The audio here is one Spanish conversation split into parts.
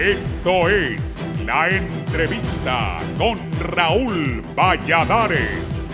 Esto es la entrevista con Raúl Valladares.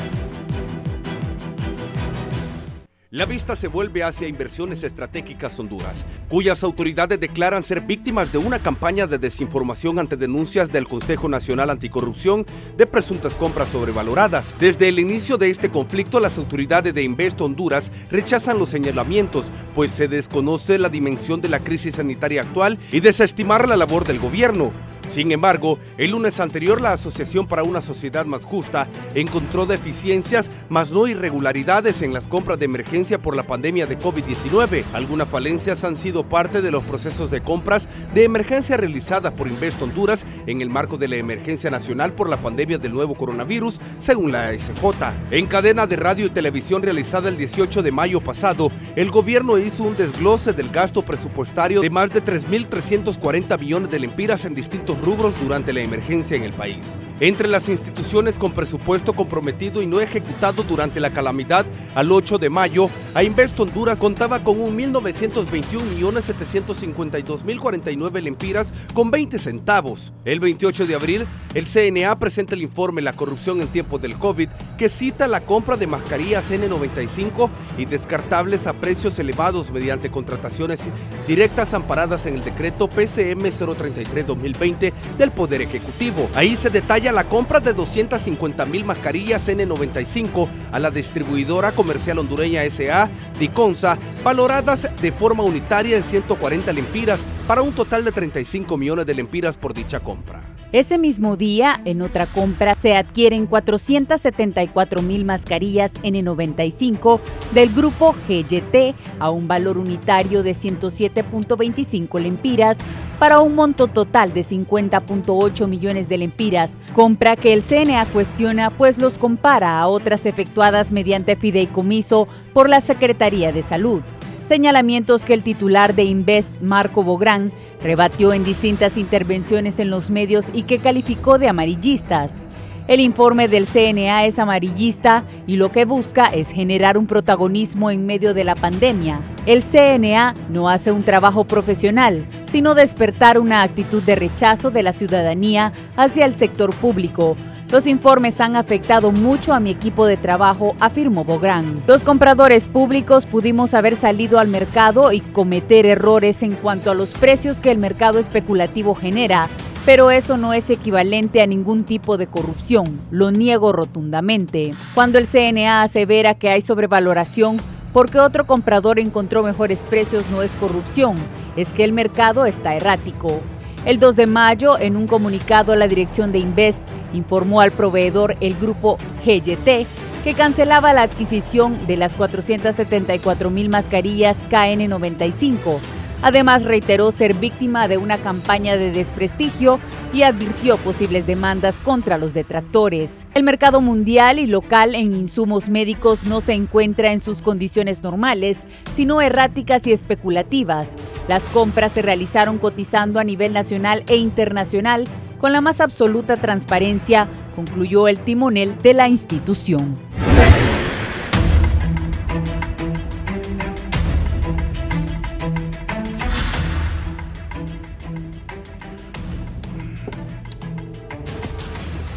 La vista se vuelve hacia Inversiones Estratégicas Honduras, cuyas autoridades declaran ser víctimas de una campaña de desinformación ante denuncias del Consejo Nacional Anticorrupción de presuntas compras sobrevaloradas. Desde el inicio de este conflicto, las autoridades de Invest Honduras rechazan los señalamientos, pues se desconoce la dimensión de la crisis sanitaria actual y desestimar la labor del gobierno. Sin embargo, el lunes anterior la Asociación para una Sociedad Más Justa encontró deficiencias, más no irregularidades en las compras de emergencia por la pandemia de COVID-19. Algunas falencias han sido parte de los procesos de compras de emergencia realizadas por Invest Honduras en el marco de la emergencia nacional por la pandemia del nuevo coronavirus, según la SJ. En cadena de radio y televisión realizada el 18 de mayo pasado, el gobierno hizo un desglose del gasto presupuestario de más de 3.340 millones de lempiras en distintos rubros durante la emergencia en el país. Entre las instituciones con presupuesto comprometido y no ejecutado durante la calamidad al 8 de mayo, a Invest Honduras contaba con 1.921.752.049 lempiras con 20 centavos. El 28 de abril, el CNA presenta el informe La corrupción en tiempos del COVID que cita la compra de mascarillas N95 y descartables a precios elevados mediante contrataciones directas amparadas en el decreto PCM 033-2020 del Poder Ejecutivo. Ahí se detalla la compra de 250 mil mascarillas N95 a la distribuidora comercial hondureña SA Diconsa, valoradas de forma unitaria en 140 lempiras para un total de 35 millones de lempiras por dicha compra. Ese mismo día, en otra compra, se adquieren 474 mil mascarillas N95 del grupo GYT a un valor unitario de 107.25 lempiras para un monto total de 50.8 millones de lempiras, compra que el CNA cuestiona pues los compara a otras efectuadas mediante fideicomiso por la Secretaría de Salud señalamientos que el titular de Invest, Marco Bográn, rebatió en distintas intervenciones en los medios y que calificó de amarillistas. El informe del CNA es amarillista y lo que busca es generar un protagonismo en medio de la pandemia. El CNA no hace un trabajo profesional, sino despertar una actitud de rechazo de la ciudadanía hacia el sector público, los informes han afectado mucho a mi equipo de trabajo, afirmó Bográn. Los compradores públicos pudimos haber salido al mercado y cometer errores en cuanto a los precios que el mercado especulativo genera, pero eso no es equivalente a ningún tipo de corrupción, lo niego rotundamente. Cuando el CNA asevera que hay sobrevaloración porque otro comprador encontró mejores precios no es corrupción, es que el mercado está errático. El 2 de mayo, en un comunicado, la dirección de Invest informó al proveedor, el grupo GYT, que cancelaba la adquisición de las 474 mil mascarillas KN95 Además, reiteró ser víctima de una campaña de desprestigio y advirtió posibles demandas contra los detractores. El mercado mundial y local en insumos médicos no se encuentra en sus condiciones normales, sino erráticas y especulativas. Las compras se realizaron cotizando a nivel nacional e internacional con la más absoluta transparencia, concluyó el timonel de la institución.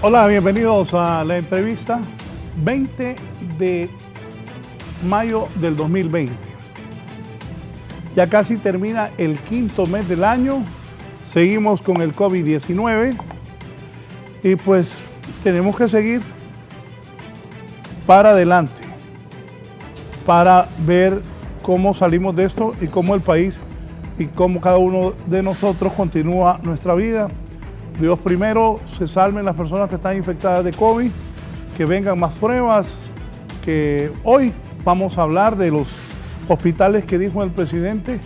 Hola, bienvenidos a la entrevista 20 de mayo del 2020. Ya casi termina el quinto mes del año, seguimos con el COVID-19 y pues tenemos que seguir para adelante para ver cómo salimos de esto y cómo el país y cómo cada uno de nosotros continúa nuestra vida Dios primero, se salven las personas que están infectadas de COVID, que vengan más pruebas, que hoy vamos a hablar de los hospitales que dijo el presidente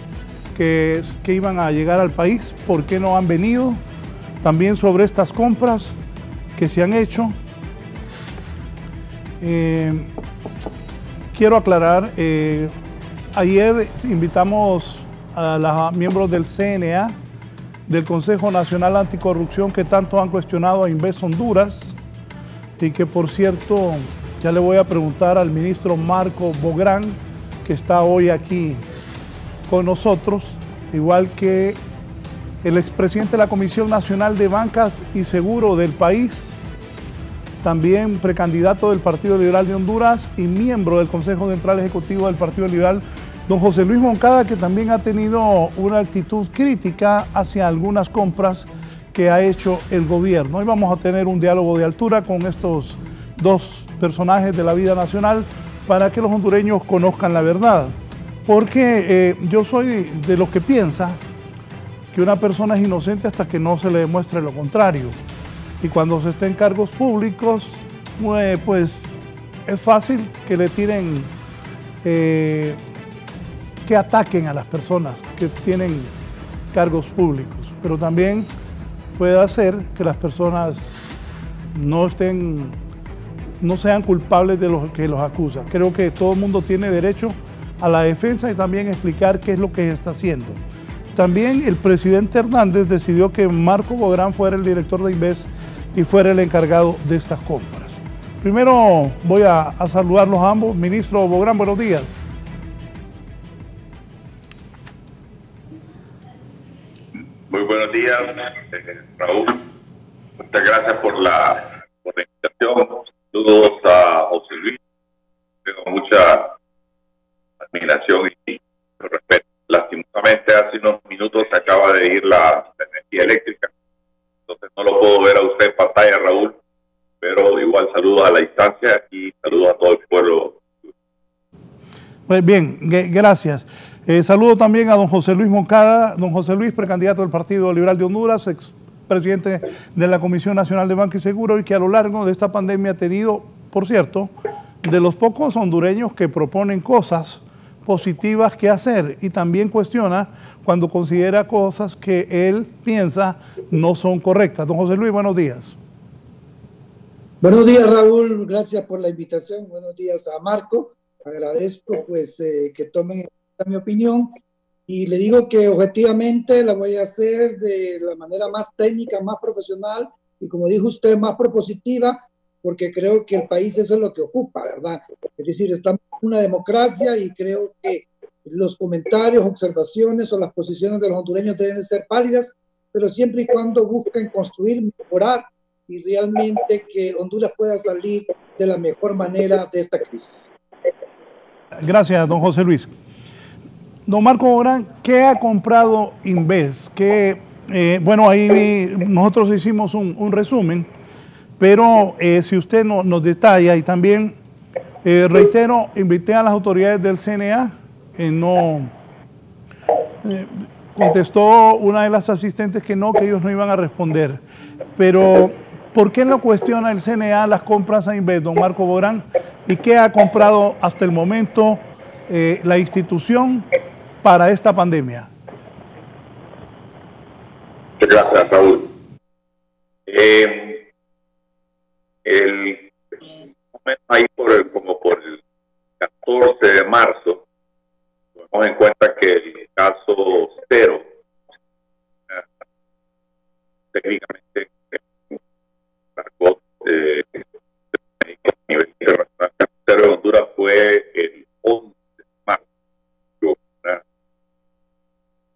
que, que iban a llegar al país, por qué no han venido, también sobre estas compras que se han hecho. Eh, quiero aclarar, eh, ayer invitamos a los miembros del CNA del Consejo Nacional Anticorrupción que tanto han cuestionado a Inves Honduras. Y que por cierto ya le voy a preguntar al ministro Marco Bográn que está hoy aquí con nosotros, igual que el expresidente de la Comisión Nacional de Bancas y Seguro del país, también precandidato del Partido Liberal de Honduras y miembro del Consejo Central Ejecutivo del Partido Liberal, don José Luis Moncada, que también ha tenido una actitud crítica hacia algunas compras que ha hecho el gobierno. Hoy vamos a tener un diálogo de altura con estos dos personajes de la vida nacional para que los hondureños conozcan la verdad. Porque eh, yo soy de los que piensa que una persona es inocente hasta que no se le demuestre lo contrario. Y cuando se está en cargos públicos, pues es fácil que le tiren, eh, que ataquen a las personas que tienen cargos públicos. Pero también puede hacer que las personas no estén, no sean culpables de lo que los acusa. Creo que todo el mundo tiene derecho a la defensa y también explicar qué es lo que está haciendo. También el presidente Hernández decidió que Marco Bográn fuera el director de Inves y fuera el encargado de estas compras. Primero voy a, a saludarlos ambos. Ministro Bográn, buenos días. Raúl. Muchas gracias por la, por invitación. Saludos a José Luis. Tengo mucha admiración y respeto. Lastimosamente, hace unos minutos se acaba de ir la, energía eléctrica, entonces no lo puedo ver a usted en pantalla, Raúl, pero igual saludos a la distancia y saludos a todo el pueblo. Pues bien, gracias. Eh, saludo también a don José Luis Moncada, don José Luis, precandidato del Partido Liberal de Honduras, ex presidente de la Comisión Nacional de Banco y Seguro y que a lo largo de esta pandemia ha tenido, por cierto, de los pocos hondureños que proponen cosas positivas que hacer y también cuestiona cuando considera cosas que él piensa no son correctas. Don José Luis, buenos días. Buenos días, Raúl. Gracias por la invitación. Buenos días a Marco. Agradezco pues eh, que tomen mi opinión y le digo que objetivamente la voy a hacer de la manera más técnica, más profesional y como dijo usted, más propositiva porque creo que el país eso es lo que ocupa, ¿verdad? Es decir, estamos en una democracia y creo que los comentarios, observaciones o las posiciones de los hondureños deben ser pálidas, pero siempre y cuando busquen construir, mejorar y realmente que Honduras pueda salir de la mejor manera de esta crisis. Gracias, don José Luis. Don Marco Morán, ¿qué ha comprado Inves? Que, eh, bueno, ahí nosotros hicimos un, resumen pero eh, si usted no, nos detalla y también eh, reitero, invité a las autoridades del CNA, no contestó una de las asistentes que no, que ellos no iban a responder. Pero, ¿por qué no cuestiona el CNA las compras a Inves, don Marco Borán? ¿Y qué ha comprado hasta el momento la institución para esta pandemia? Gracias, Raúl el ahí por el, como por el 14 de marzo, tomemos en cuenta que el caso cero, técnicamente, eh, nivel internacional, cero de Honduras fue el 11 de marzo. Una,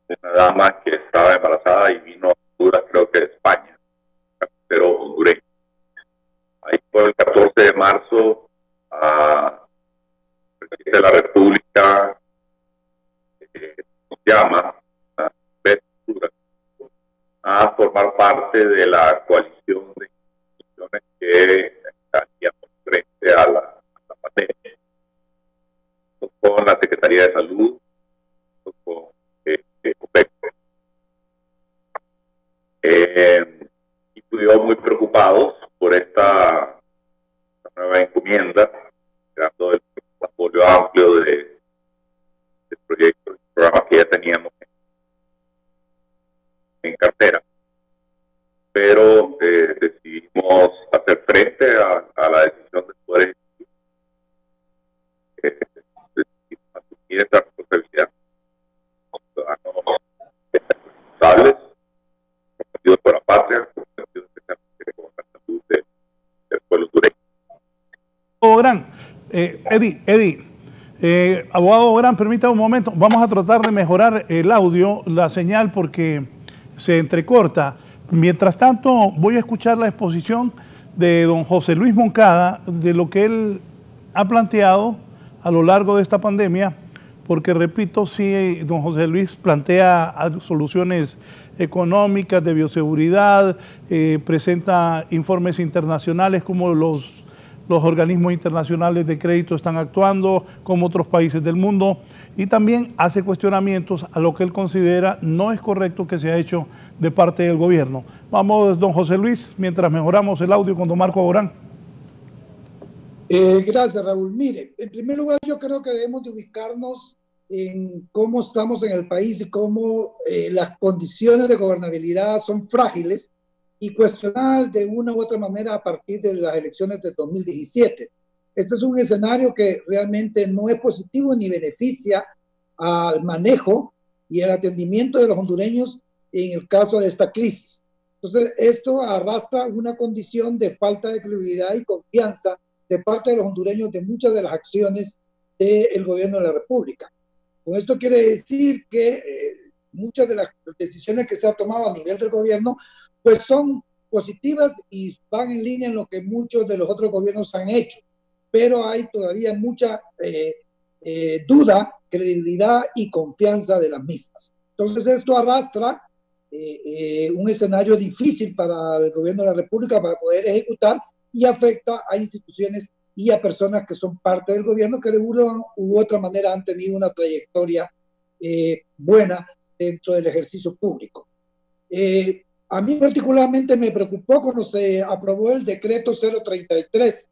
una dama que estaba embarazada y vino a Honduras, creo que de España, pero hondureño ahí fue el 14 de marzo, a el presidente de la República eh, nos llama a formar parte de la coalición de instituciones que estaríamos frente a la, a la pandemia. Con la Secretaría de Salud, con eh, eh, eh, y estuvimos muy preocupados por esta, nueva encomienda, creando el portafolio amplio de, de proyectos y programas que ya teníamos en, cartera. Pero eh, decidimos hacer frente a, a, la decisión de poder eh, asumir esta responsabilidad. Ciudadanos responsables, comprometidos por la patria, Gran, eh, Eddie, Eddie, eh, abogado Gran, permítame un momento, vamos a tratar de mejorar el audio, la señal, porque se entrecorta. Mientras tanto, voy a escuchar la exposición de don José Luis Moncada de lo que él ha planteado a lo largo de esta pandemia, porque repito, sí, don José Luis plantea soluciones económicas, de bioseguridad, eh, presenta informes internacionales como los, los organismos internacionales de crédito están actuando, como otros países del mundo, y también hace cuestionamientos a lo que él considera no es correcto que se ha hecho de parte del gobierno. Vamos, don José Luis, mientras mejoramos el audio con don Marco Borán. Eh, gracias, Raúl. Mire, en primer lugar, yo creo que debemos de ubicarnos en cómo estamos en el país y cómo eh, las condiciones de gobernabilidad son frágiles y cuestionadas de una u otra manera a partir de las elecciones de 2017. Este es un escenario que realmente no es positivo ni beneficia al manejo y el atendimiento de los hondureños en el caso de esta crisis. Entonces, esto arrastra una condición de falta de credibilidad y confianza de parte de los hondureños de muchas de las acciones del gobierno de la República. Con esto quiere decir que eh, muchas de las decisiones que se han tomado a nivel del gobierno, pues son positivas y van en línea en lo que muchos de los otros gobiernos han hecho, pero hay todavía mucha eh, eh, duda, credibilidad y confianza de las mismas. Entonces esto arrastra un escenario difícil para el gobierno de la República para poder ejecutar y afecta a instituciones y a personas que son parte del gobierno que de una u otra manera han tenido una trayectoria eh, buena dentro del ejercicio público. Eh, a mí particularmente me preocupó cuando se aprobó el decreto 033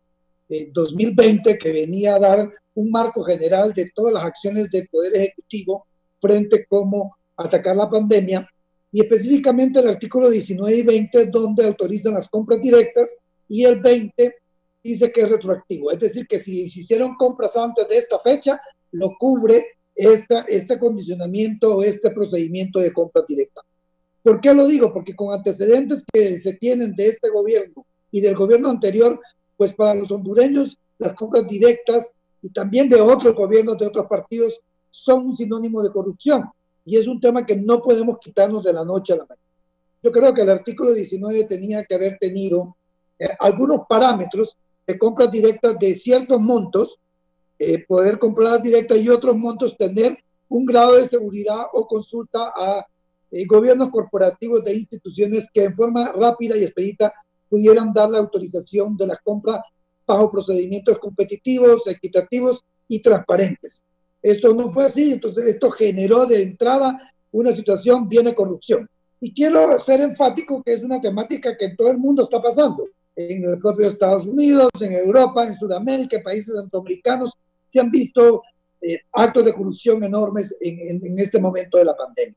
eh, 2020 que venía a dar un marco general de todas las acciones del Poder Ejecutivo frente cómo atacar la pandemia y específicamente el artículo 19 y 20 donde autorizan las compras directas y el 20 dice que es retroactivo. Es decir, que si se hicieron compras antes de esta fecha, lo cubre esta, este condicionamiento o este procedimiento de compra directa. ¿Por qué lo digo? Porque con antecedentes que se tienen de este gobierno y del gobierno anterior, pues para los hondureños las compras directas y también de otros gobiernos de otros partidos son un sinónimo de corrupción. Y es un tema que no podemos quitarnos de la noche a la mañana. Yo creo que el artículo 19 tenía que haber tenido eh, algunos parámetros de compras directas de ciertos montos, eh, poder comprar directas y otros montos tener un grado de seguridad o consulta a eh, gobiernos corporativos de instituciones que en forma rápida y expedita pudieran dar la autorización de las compras bajo procedimientos competitivos, equitativos y transparentes. Esto no fue así, entonces esto generó de entrada una situación bien de corrupción. Y quiero ser enfático que es una temática que en todo el mundo está pasando en el propio Estados Unidos, en Europa, en Sudamérica, países centroamericanos, se han visto eh, actos de corrupción enormes en, en, este momento de la pandemia.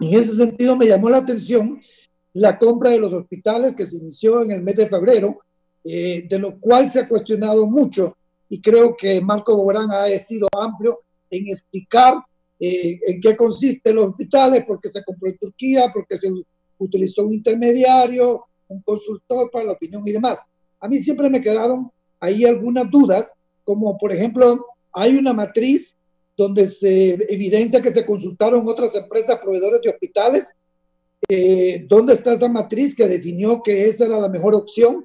En ese sentido, me llamó la atención la compra de los hospitales que se inició en el mes de febrero, eh, de lo cual se ha cuestionado mucho y creo que Marco Borán ha sido amplio en explicar eh, en qué consisten los hospitales, por qué se compró en Turquía, por qué se utilizó un intermediario, un consultor para la opinión y demás. A mí siempre me quedaron ahí algunas dudas, como por ejemplo, hay una matriz donde se evidencia que se consultaron otras empresas proveedores de hospitales. Eh, ¿Dónde está esa matriz que definió que esa era la mejor opción?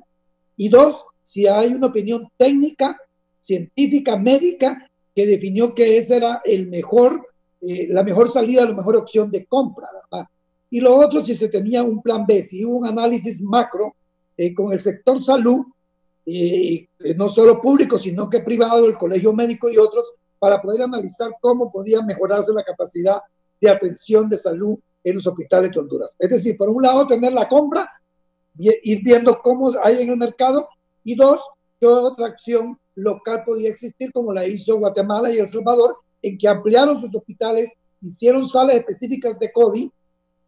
Y dos, si hay una opinión técnica, científica, médica, que definió que esa era el mejor, eh, la mejor salida, la mejor opción de compra, ¿verdad? Y lo otro, si se tenía un plan B, si hubo un análisis macro eh, con el sector salud, eh, no solo público, sino que privado, el colegio médico y otros, para poder analizar cómo podía mejorarse la capacidad de atención de salud en los hospitales de Honduras. Es decir, por un lado, tener la compra, ir viendo cómo hay en el mercado, y dos, qué otra acción local podía existir, como la hizo Guatemala y El Salvador, en que ampliaron sus hospitales, hicieron salas específicas de COVID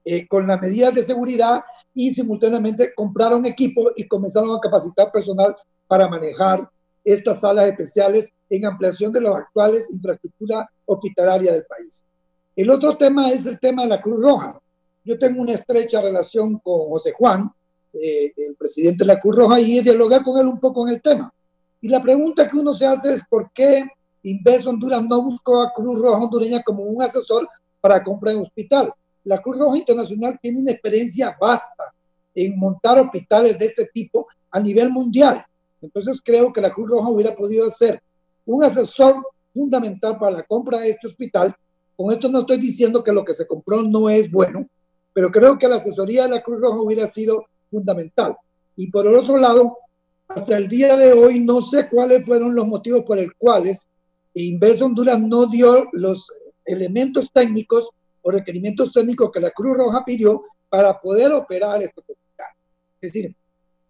eh, con las medidas de seguridad y simultáneamente compraron equipo y comenzaron a capacitar personal para manejar estas salas especiales en ampliación de las actuales infraestructura hospitalaria del país. El otro tema es el tema de la Cruz Roja. Yo tengo una estrecha relación con José Juan, eh, el presidente de la Cruz Roja, y dialogar con él un poco en el tema. Y la pregunta que uno se hace es por qué Inves Honduras no buscó a Cruz Roja hondureña como un asesor para compra de hospital la Cruz Roja Internacional tiene una experiencia vasta en montar hospitales de este tipo a nivel mundial. Entonces creo que la Cruz Roja hubiera podido ser un asesor fundamental para la compra de este hospital. Con esto no estoy diciendo que lo que se compró no es bueno, pero creo que la asesoría de la Cruz Roja hubiera sido fundamental. Y por el otro lado, hasta el día de hoy no sé cuáles fueron los motivos por los cuales Inves Honduras no dio los elementos técnicos o requerimientos técnicos que la Cruz Roja pidió para poder operar estos hospitales. Es decir,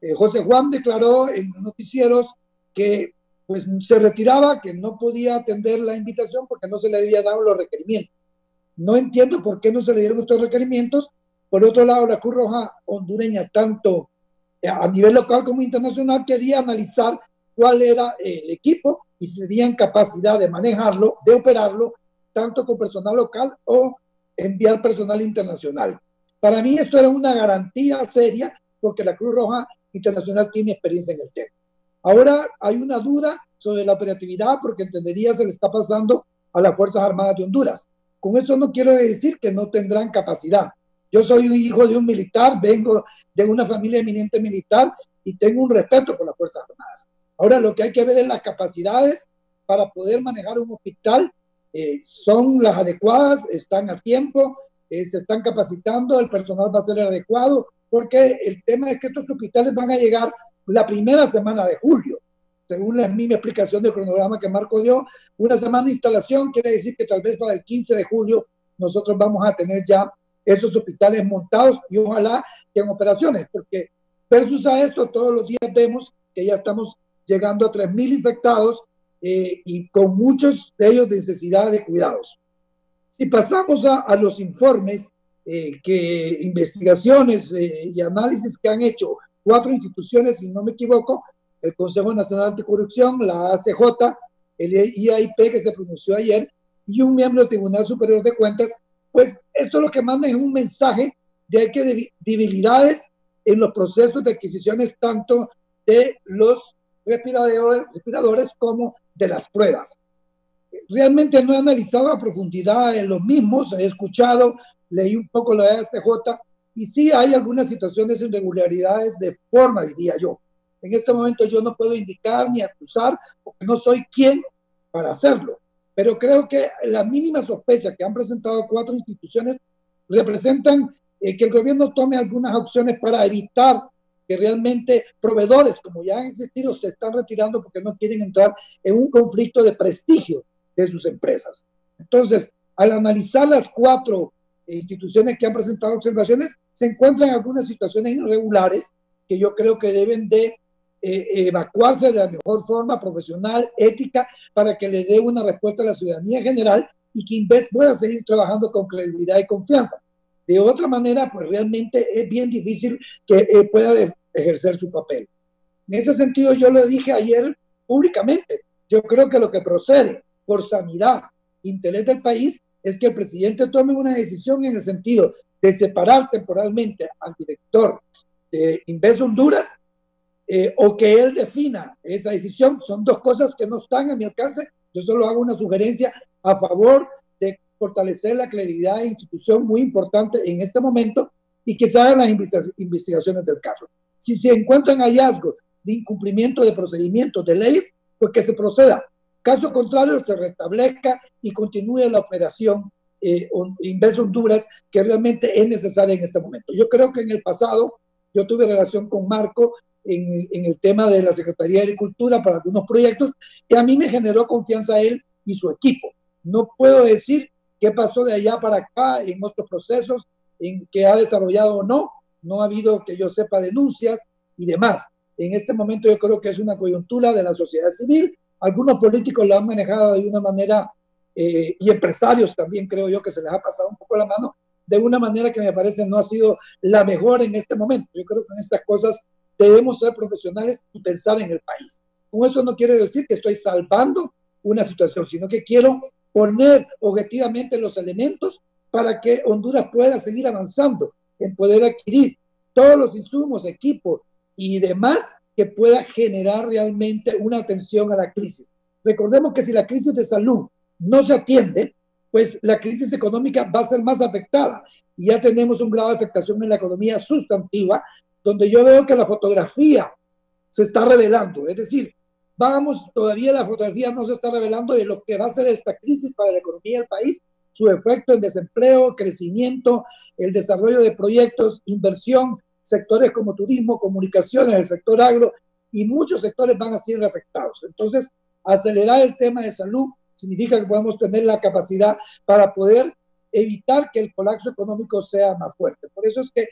eh, José Juan declaró en noticieros que pues se retiraba, que no podía atender la invitación porque no se le había dado los requerimientos. No entiendo por qué no se le dieron estos requerimientos. Por otro lado, la Cruz Roja hondureña, tanto a nivel local como internacional, quería analizar cuál era el equipo y si tenían capacidad de manejarlo, de operarlo, tanto con personal local o enviar personal internacional. Para mí esto era una garantía seria porque la Cruz Roja Internacional tiene experiencia en el tema. Ahora hay una duda sobre la operatividad porque entendería se le está pasando a las Fuerzas Armadas de Honduras. Con esto no quiero decir que no tendrán capacidad. Yo soy un hijo de un militar, vengo de una familia eminente militar y tengo un respeto por las Fuerzas Armadas. Ahora lo que hay que ver es las capacidades para poder manejar un hospital. Eh, son las adecuadas, están a tiempo, eh, se están capacitando, el personal va a ser adecuado, porque el tema es que estos hospitales van a llegar la primera semana de julio, según la misma explicación del cronograma que Marco dio. Una semana de instalación quiere decir que tal vez para el 15 de julio nosotros vamos a tener ya esos hospitales montados y ojalá que en operaciones, porque versus a esto todos los días vemos que ya estamos llegando a 3.000 infectados eh, y con muchos de ellos necesidad de cuidados. Si pasamos a, los informes, eh, que investigaciones eh, y análisis que han hecho cuatro instituciones, si no me equivoco, el Consejo Nacional Anticorrupción, la ACJ, el IAIP que se pronunció ayer y un miembro del Tribunal Superior de Cuentas, pues esto lo que manda es un mensaje de que debilidades en los procesos de adquisiciones tanto de los respiradores, respiradores como de las pruebas. Realmente no he analizado a profundidad en los mismos, he escuchado, leí un poco la ASJ y sí hay algunas situaciones de irregularidades de forma, diría yo. En este momento yo no puedo indicar ni acusar porque no soy quien para hacerlo, pero creo que la mínima sospecha que han presentado cuatro instituciones representan eh, que el gobierno tome algunas opciones para evitar que realmente proveedores, como ya han existido, se están retirando porque no quieren entrar en un conflicto de prestigio de sus empresas. Entonces, al analizar las cuatro instituciones que han presentado observaciones, se encuentran algunas situaciones irregulares que yo creo que deben de eh, evacuarse de la mejor forma profesional, ética, para que le dé una respuesta a la ciudadanía general y que Inves pueda seguir trabajando con credibilidad y confianza. De otra manera, pues realmente es bien difícil que eh, pueda ejercer su papel. En ese sentido, yo lo dije ayer públicamente. Yo creo que lo que procede por sanidad, interés del país, es que el presidente tome una decisión en el sentido de separar temporalmente al director de Inves Honduras eh, o que él defina esa decisión. Son dos cosas que no están a mi alcance. Yo solo hago una sugerencia a favor fortalecer la credibilidad de institución muy importante en este momento y que se hagan las investigaciones del caso. Si se encuentran hallazgos de incumplimiento de procedimientos de leyes, pues que se proceda. Caso contrario, se restablezca y continúe la operación eh, Honduras, que realmente es necesaria en este momento. Yo creo que en el pasado yo tuve relación con Marco en, en, el tema de la Secretaría de Agricultura para algunos proyectos y a mí me generó confianza él y su equipo. No puedo decir qué pasó de allá para acá en otros procesos, en que ha desarrollado o no. No ha habido, que yo sepa, denuncias y demás. En este momento yo creo que es una coyuntura de la sociedad civil. Algunos políticos la han manejado de una manera, eh, y empresarios también creo yo que se les ha pasado un poco la mano, de una manera que me parece no ha sido la mejor en este momento. Yo creo que en estas cosas debemos ser profesionales y pensar en el país. Con esto no quiero decir que estoy salvando una situación, sino que quiero poner objetivamente los elementos para que Honduras pueda seguir avanzando en poder adquirir todos los insumos, equipos y demás que pueda generar realmente una atención a la crisis. Recordemos que si la crisis de salud no se atiende, pues la crisis económica va a ser más afectada. Y ya tenemos un grado de afectación en la economía sustantiva, donde yo veo que la fotografía se está revelando. Es decir, vamos, todavía la fotografía no se está revelando de lo que va a ser esta crisis para la economía del país, su efecto en desempleo, crecimiento, el desarrollo de proyectos, inversión, sectores como turismo, comunicaciones, el sector agro y muchos sectores van a ser afectados. Entonces, acelerar el tema de salud significa que podemos tener la capacidad para poder evitar que el colapso económico sea más fuerte. Por eso es que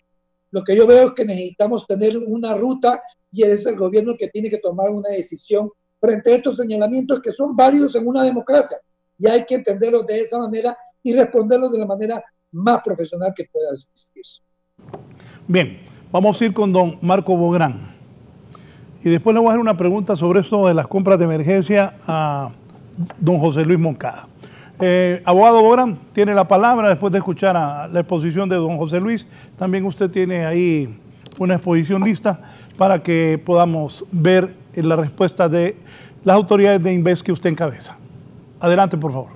lo que yo veo es que necesitamos tener una ruta y es el gobierno que tiene que tomar una decisión frente a estos señalamientos que son válidos en una democracia y hay que entenderlos de esa manera y responderlos de la manera más profesional que pueda existir. Bien, vamos a ir con don Marco Bográn. Y después le voy a hacer una pregunta sobre esto de las compras de emergencia a don José Luis Moncada. Eh, abogado Bográn, tiene la palabra después de escuchar la exposición de don José Luis. También usted tiene ahí una exposición lista para que podamos ver la respuesta de las autoridades de Inves que usted encabeza. Adelante, por favor.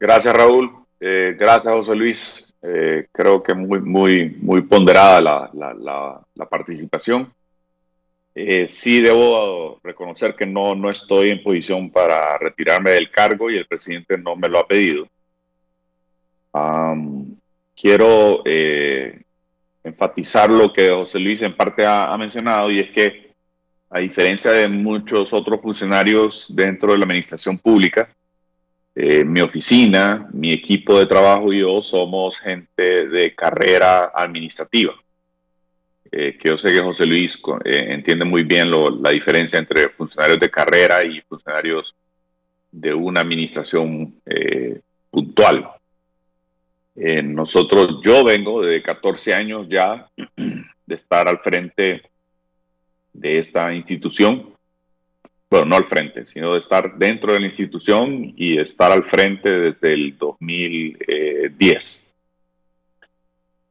Gracias, Raúl. Eh, gracias, José Luis. Eh, creo que muy, muy, muy ponderada la participación. Eh, sí debo reconocer que no, no estoy en posición para retirarme del cargo y el presidente no me lo ha pedido. quiero eh, enfatizar lo que José Luis en parte ha, mencionado y es que a diferencia de muchos otros funcionarios dentro de la administración pública, eh, mi oficina, mi equipo de trabajo y yo somos gente de carrera administrativa. Eh, que yo sé que José Luis eh, entiende muy bien la diferencia entre funcionarios de carrera y funcionarios de una administración eh, puntual. nosotros, yo vengo de 14 años ya de estar al frente de esta institución, bueno, no al frente, sino de estar dentro de la institución y estar al frente desde el 2010.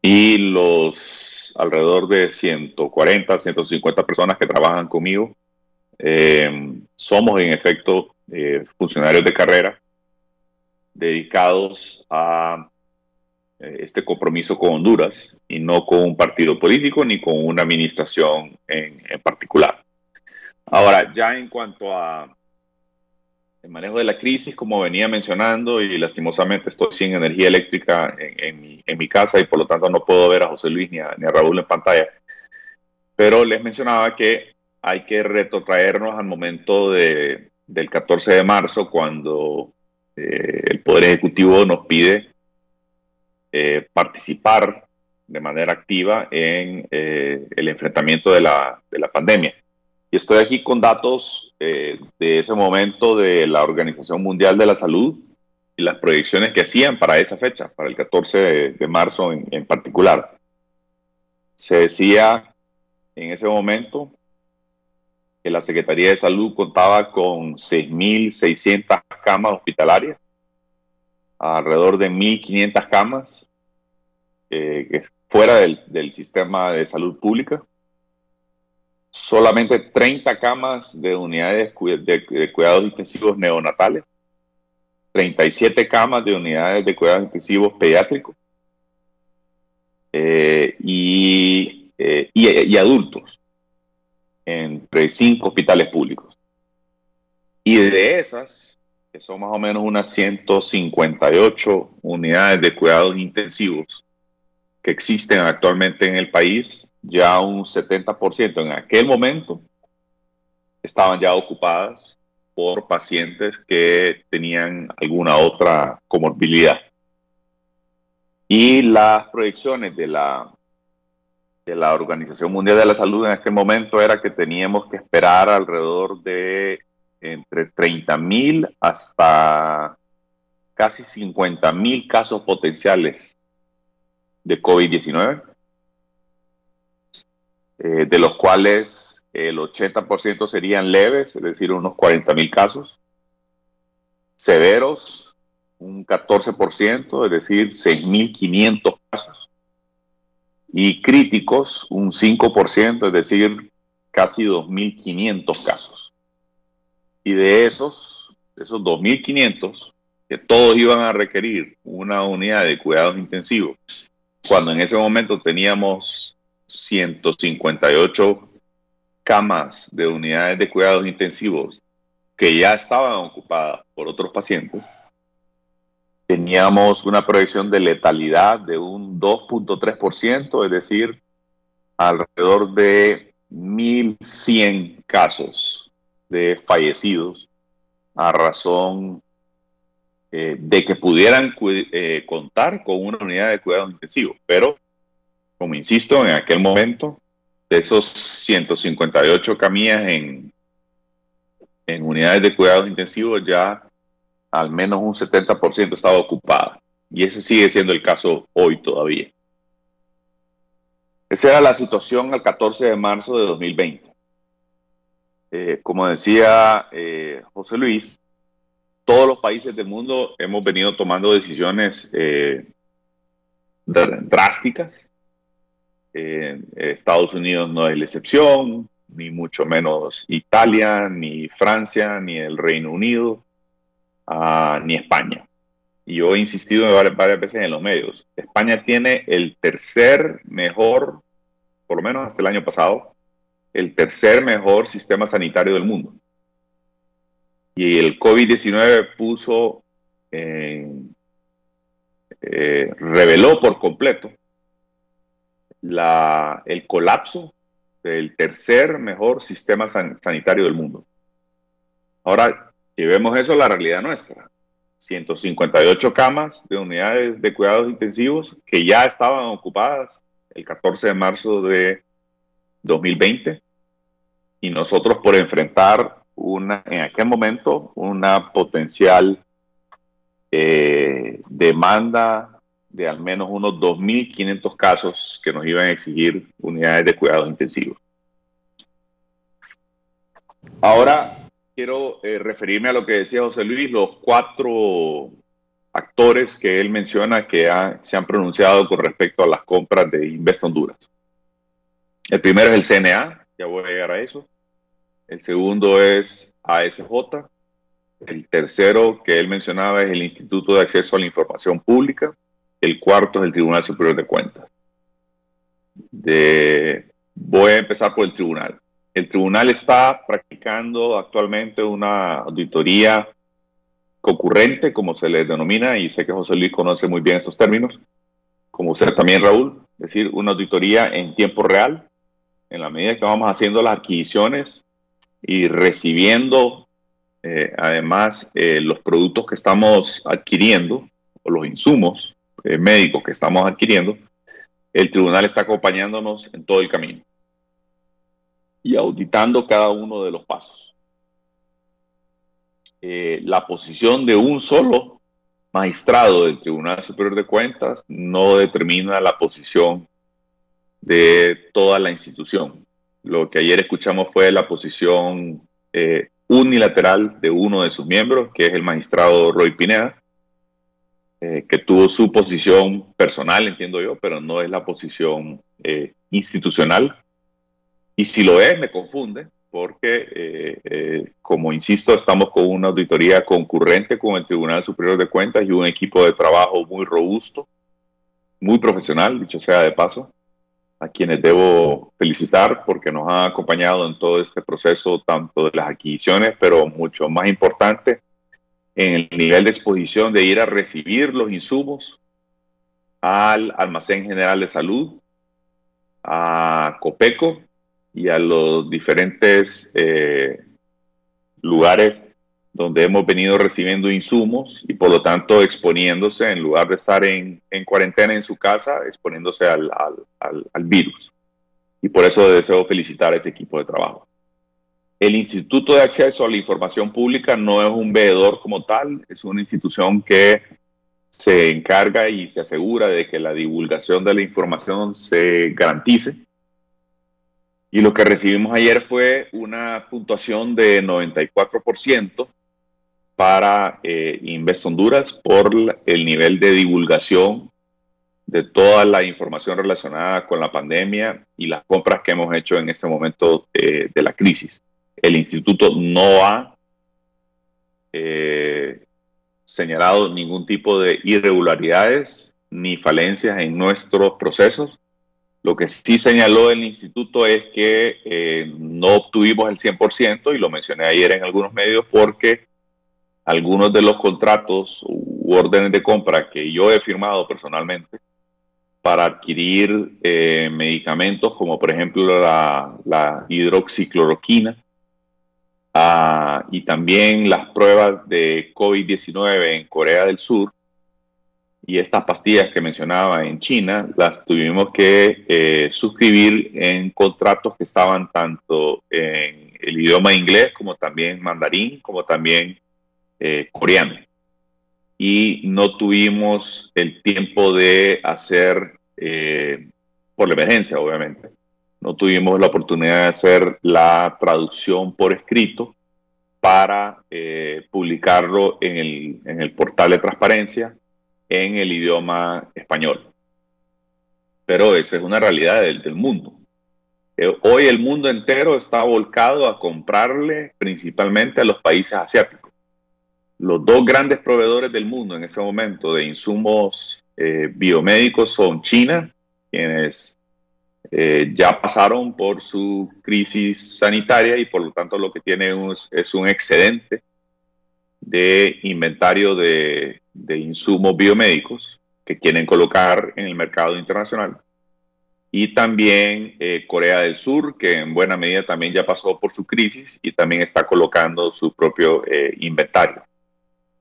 Y los alrededor de 140, 150 personas que trabajan conmigo. Eh, somos en efecto eh, funcionarios de carrera dedicados a eh, este compromiso con Honduras y no con un partido político ni con una administración en, en particular. Ahora, ya en cuanto a el manejo de la crisis, como venía mencionando, y lastimosamente estoy sin energía eléctrica en, mi, casa y por lo tanto no puedo ver a José Luis ni a, Raúl en pantalla. Pero les mencionaba que hay que retrotraernos al momento de, del 14 de marzo, cuando eh, el Poder Ejecutivo nos pide eh, participar de manera activa en eh, el enfrentamiento de la, de la pandemia. Y estoy aquí con datos eh, de ese momento de la Organización Mundial de la Salud y las proyecciones que hacían para esa fecha, para el 14 de, marzo en, particular. Se decía en ese momento que la Secretaría de Salud contaba con 6.600 camas hospitalarias, alrededor de 1.500 camas eh, fuera del, del sistema de salud pública solamente 30 camas de unidades de, cuidados intensivos neonatales, 37 camas de unidades de cuidados intensivos pediátricos eh, y, eh, y, y, adultos entre cinco hospitales públicos. Y de esas, que son más o menos unas 158 unidades de cuidados intensivos que existen actualmente en el país, ya un 70% en aquel momento estaban ya ocupadas por pacientes que tenían alguna otra comorbilidad. Y las proyecciones de la, de la Organización Mundial de la Salud en aquel momento era que teníamos que esperar alrededor de entre 30 mil hasta casi 50 mil casos potenciales de COVID-19 eh, de los cuales el 80% serían leves, es decir, unos 40 mil casos, severos, un 14%, es decir, 6.500 casos, y críticos, un 5%, es decir, casi 2.500 casos. Y de esos, esos 2.500, que todos iban a requerir una unidad de cuidados intensivos, cuando en ese momento teníamos 158 camas de unidades de cuidados intensivos que ya estaban ocupadas por otros pacientes, teníamos una proyección de letalidad de un 2.3%, es decir, alrededor de 1.100 casos de fallecidos a razón eh, de que pudieran eh, contar con una unidad de cuidado intensivo. Pero, como insisto, en aquel momento, de esos 158 camillas en, en unidades de cuidados intensivos, ya al menos un 70% estaba ocupada. Y ese sigue siendo el caso hoy todavía. Esa era la situación al 14 de marzo de 2020. Eh, como decía José Luis, todos los países del mundo hemos venido tomando decisiones eh, drásticas. Eh, Estados Unidos no es la excepción, ni mucho menos Italia, ni Francia, ni el Reino Unido, uh, ni España. Y yo he insistido varias, varias veces en los medios. España tiene el tercer mejor, por lo menos hasta el año pasado, el tercer mejor sistema sanitario del mundo y el COVID-19 puso, eh, reveló por completo la, el colapso del tercer mejor sistema sanitario del mundo. Ahora, si vemos eso, la realidad nuestra. 158 camas de unidades de cuidados intensivos que ya estaban ocupadas el 14 de marzo de 2020 y nosotros por enfrentar una, en aquel momento una potencial eh, demanda de al menos unos 2.500 casos que nos iban a exigir unidades de cuidados intensivos. Ahora quiero eh, referirme a lo que decía José Luis, los cuatro actores que él menciona que se han pronunciado con respecto a las compras de Invest Honduras. El primero es el CNA, ya voy a llegar a eso el segundo es ASJ, el tercero que él mencionaba es el Instituto de Acceso a la Información Pública, el cuarto es el Tribunal Superior de Cuentas. voy a empezar por el tribunal. El tribunal está practicando actualmente una auditoría concurrente, como se le denomina, y sé que José Luis conoce muy bien estos términos, como usted también, Raúl, es decir, una auditoría en tiempo real, en la medida que vamos haciendo las adquisiciones y recibiendo eh, además eh, los productos que estamos adquiriendo o los insumos eh, médicos que estamos adquiriendo, el tribunal está acompañándonos en todo el camino y auditando cada uno de los pasos. la posición de un solo magistrado del Tribunal Superior de Cuentas no determina la posición de toda la institución. Lo que ayer escuchamos fue la posición eh, unilateral de uno de sus miembros, que es el magistrado Roy Pineda, eh, que tuvo su posición personal, entiendo yo, pero no es la posición eh, institucional. Y si lo es, me confunde, porque, como insisto, estamos con una auditoría concurrente con el Tribunal Superior de Cuentas y un equipo de trabajo muy robusto, muy profesional, dicho sea de paso, a quienes debo felicitar porque nos han acompañado en todo este proceso, tanto de las adquisiciones, pero mucho más importante, en el nivel de exposición de ir a recibir los insumos al Almacén General de Salud, a Copeco y a los diferentes eh, lugares donde hemos venido recibiendo insumos y por lo tanto exponiéndose, en lugar de estar en, cuarentena en su casa, exponiéndose al, virus. Y por eso deseo felicitar a ese equipo de trabajo. El Instituto de Acceso a la Información Pública no es un veedor como tal, es una institución que se encarga y se asegura de que la divulgación de la información se garantice. Y lo que recibimos ayer fue una puntuación de 94%, para eh, Invest Honduras por el nivel de divulgación de toda la información relacionada con la pandemia y las compras que hemos hecho en este momento eh, de la crisis. El instituto no ha eh, señalado ningún tipo de irregularidades ni falencias en nuestros procesos. Lo que sí señaló el instituto es que eh, no obtuvimos el 100% y lo mencioné ayer en algunos medios porque algunos de los contratos u órdenes de compra que yo he firmado personalmente para adquirir eh, medicamentos como por ejemplo la, hidroxicloroquina ah, y también las pruebas de COVID-19 en Corea del Sur y estas pastillas que mencionaba en China las tuvimos que eh, suscribir en contratos que estaban tanto en el idioma inglés como también mandarín como también eh, coreano y no tuvimos el tiempo de hacer eh, por la emergencia, obviamente. No tuvimos la oportunidad de hacer la traducción por escrito para eh, publicarlo en el, en el portal de transparencia en el idioma español. Pero esa es una realidad del, del mundo. Eh, hoy el mundo entero está volcado a comprarle principalmente a los países asiáticos. Los dos grandes proveedores del mundo en ese momento de insumos eh, biomédicos son China, quienes eh, ya pasaron por su crisis sanitaria y por lo tanto lo que tiene es un excedente de inventario de, insumos biomédicos que quieren colocar en el mercado internacional. Y también eh, Corea del Sur, que en buena medida también ya pasó por su crisis y también está colocando su propio inventario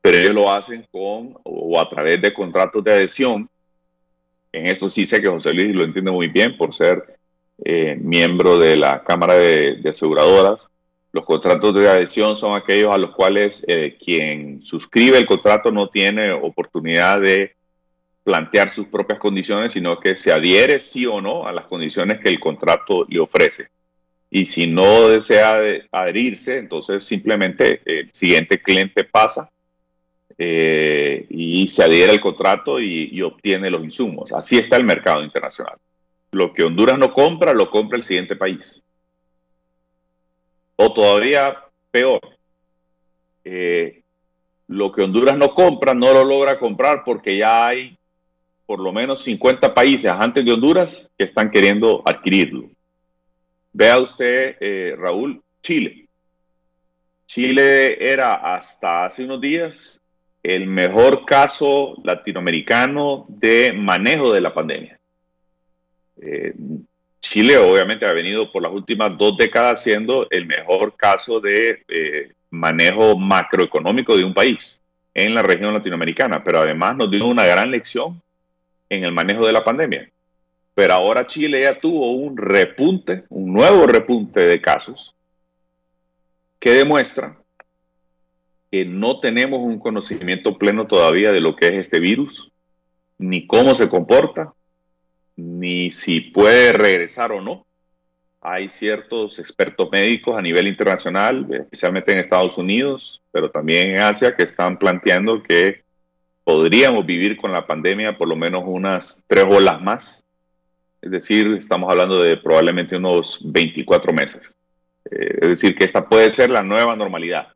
pero ellos lo hacen con o a través de contratos de adhesión. En eso sí sé que José Luis lo entiende muy bien por ser eh, miembro de la Cámara de, Aseguradoras. Los contratos de adhesión son aquellos a los cuales eh, quien suscribe el contrato no tiene oportunidad de plantear sus propias condiciones, sino que se adhiere sí o no a las condiciones que el contrato le ofrece. Y si no desea adherirse, entonces simplemente el siguiente cliente pasa eh, y se adhiere al contrato y, obtiene los insumos. Así está el mercado internacional. Lo que Honduras no compra, lo compra el siguiente país. O todavía peor, eh, lo que Honduras no compra, no lo logra comprar porque ya hay por lo menos 50 países antes de Honduras que están queriendo adquirirlo. Vea usted, eh, Raúl, Chile. Chile era hasta hace unos días el mejor caso latinoamericano de manejo de la pandemia. Eh, Chile obviamente ha venido por las últimas dos décadas siendo el mejor caso de eh, manejo macroeconómico de un país en la región latinoamericana, pero además nos dio una gran lección en el manejo de la pandemia. Pero ahora Chile ya tuvo un repunte, un nuevo repunte de casos que demuestra no tenemos un conocimiento pleno todavía de lo que es este virus, ni cómo se comporta, ni si puede regresar o no. Hay ciertos expertos médicos a nivel internacional, especialmente en Estados Unidos, pero también en Asia, que están planteando que podríamos vivir con la pandemia por lo menos unas tres olas más. Es decir, estamos hablando de probablemente unos 24 meses. Eh, es decir, que esta puede ser la nueva normalidad.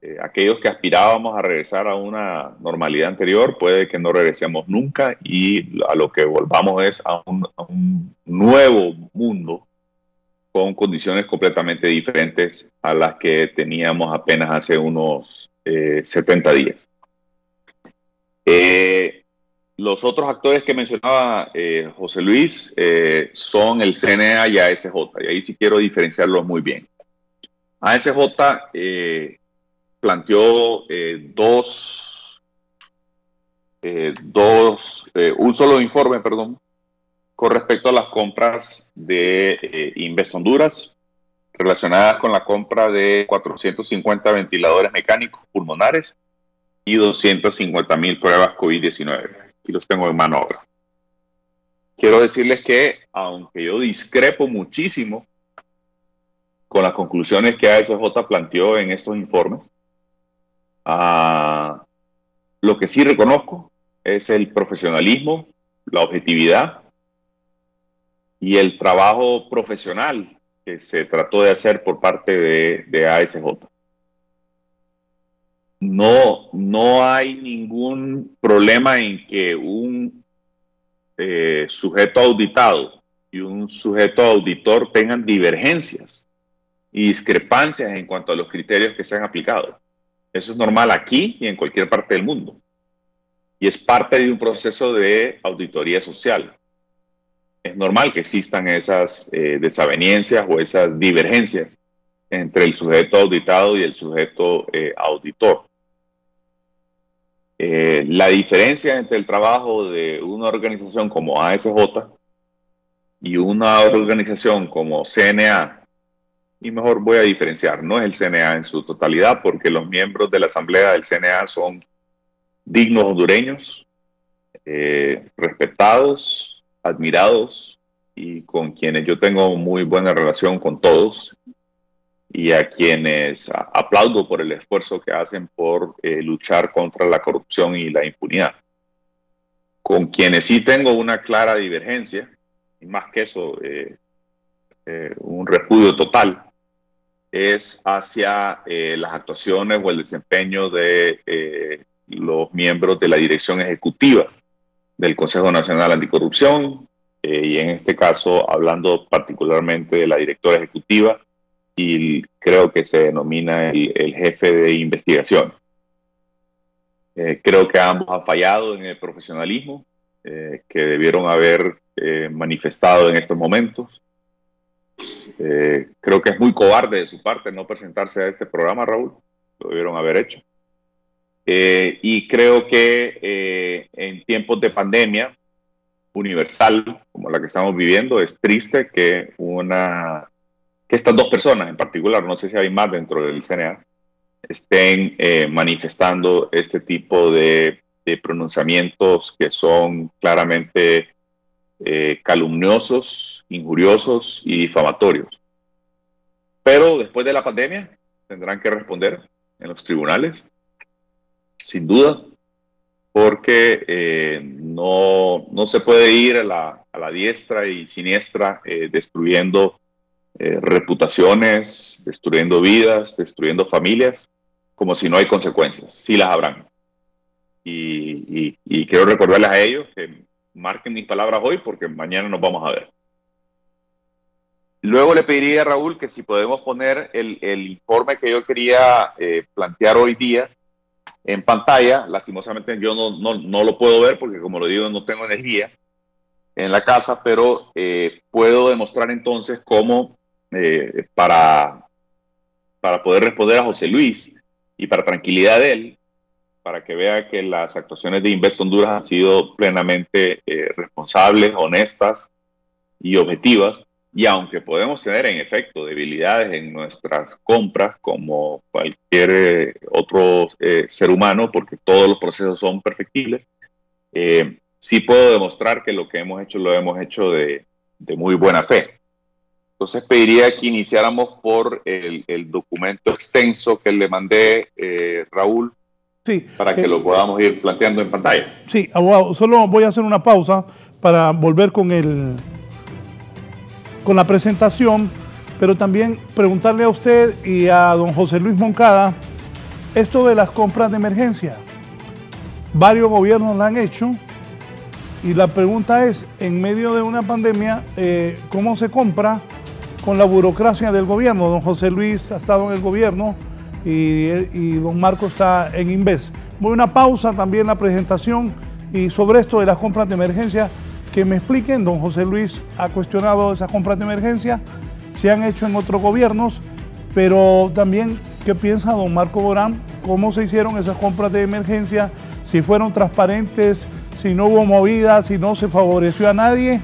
Eh, aquellos que aspirábamos a regresar a una normalidad anterior, puede que no regresemos nunca y a lo que volvamos es a un, nuevo mundo con condiciones completamente diferentes a las que teníamos apenas hace unos 70 eh, días. Eh, los otros actores que mencionaba José Luis son el CNA y ASJ, y ahí sí quiero diferenciarlos muy bien. ASJ planteó eh, dos, eh, dos eh, un solo informe, perdón, con respecto a las compras de Invest Honduras relacionadas con la compra de 450 ventiladores mecánicos pulmonares y 250 mil pruebas COVID-19. Y los tengo en mano ahora. Quiero decirles que, aunque yo discrepo muchísimo con las conclusiones que ASJ planteó en estos informes, Lo que sí reconozco es el profesionalismo, la objetividad y el trabajo profesional que se trató de hacer por parte de, ASJ. no, no hay ningún problema en que un eh, sujeto auditado y un sujeto auditor tengan divergencias y discrepancias en cuanto a los criterios que se han aplicado. Eso es normal aquí y en cualquier parte del mundo. Y es parte de un proceso de auditoría social. Es normal que existan esas eh, desavenencias o esas divergencias entre el sujeto auditado y el sujeto eh, auditor. Eh, la diferencia entre el trabajo de una organización como ASJ y una organización como CNA, y mejor voy a diferenciar, no es el CNA en su totalidad, porque los miembros de la asamblea del CNA son dignos hondureños, eh, respetados, admirados y con quienes yo tengo muy buena relación con todos y a quienes aplaudo por el esfuerzo que hacen por eh, luchar contra la corrupción y la impunidad. Con quienes sí tengo una clara divergencia, y más que eso, eh, eh, un repudio total, es hacia las actuaciones o el desempeño de los miembros de la dirección ejecutiva del Consejo Nacional Anticorrupción, y en este caso hablando particularmente de la directora ejecutiva, y creo que se denomina el, jefe de investigación. Eh, creo que ambos han fallado en el profesionalismo eh, que debieron haber eh, manifestado en estos momentos. Creo que es muy cobarde de su parte no presentarse a este programa, Raúl. Lo debieron haber hecho. y creo que en tiempos de pandemia universal, como la que estamos viviendo, es triste que una que estas dos personas en particular, no sé si hay más dentro del CNA, estén eh, manifestando este tipo de, pronunciamientos que son claramente eh, calumniosos, injuriosos y difamatorios. Pero después de la pandemia tendrán que responder en los tribunales, sin duda, porque eh, no, se puede ir a la, a la diestra y siniestra destruyendo eh, reputaciones, destruyendo vidas, destruyendo familias, como si no hay consecuencias. Sí las habrán. Y, quiero recordarles a ellos que marquen mis palabras hoy porque mañana nos vamos a ver. Luego le pediría a Raúl que si podemos poner el, informe que yo quería eh, plantear hoy día en pantalla. Lastimosamente yo no, lo puedo ver porque como lo digo no tengo energía en la casa, pero eh, puedo demostrar entonces cómo eh, para, para poder responder a José Luis y para tranquilidad de él, para que vea que las actuaciones de Invest Honduras han sido plenamente eh, responsables, honestas y objetivas. Y aunque podemos tener en efecto debilidades en nuestras compras, como cualquier eh, otro ser humano, porque todos los procesos son perfectibles, sí puedo demostrar que lo que hemos hecho lo hemos hecho de, de muy buena fe. Entonces pediría que iniciáramos por el, documento extenso que le mandé, eh, Raúl, sí, para que eh, lo podamos ir planteando en pantalla. Sí, abogado, solo voy a hacer una pausa para volver con, el, con la presentación, pero también preguntarle a usted y a don José Luis Moncada esto de las compras de emergencia. Varios gobiernos la han hecho y la pregunta es, en medio de una pandemia, eh, ¿cómo se compra? con la burocracia del gobierno. Don José Luis ha estado en el gobierno y, don Marco está en Inves. Voy a una pausa también la presentación y sobre esto de las compras de emergencia, que me expliquen, don José Luis ha cuestionado esas compras de emergencia, se han hecho en otros gobiernos, pero también qué piensa don Marco Borán, cómo se hicieron esas compras de emergencia, si fueron transparentes, si no hubo movidas, si no se favoreció a nadie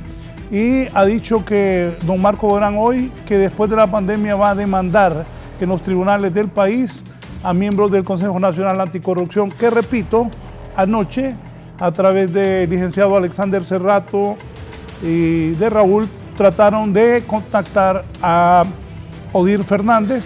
y ha dicho que don Marco Borán hoy que después de la pandemia va a demandar en los tribunales del país a miembros del Consejo Nacional Anticorrupción, que repito, anoche a través del licenciado Alexander Cerrato y de Raúl trataron de contactar a Odir Fernández.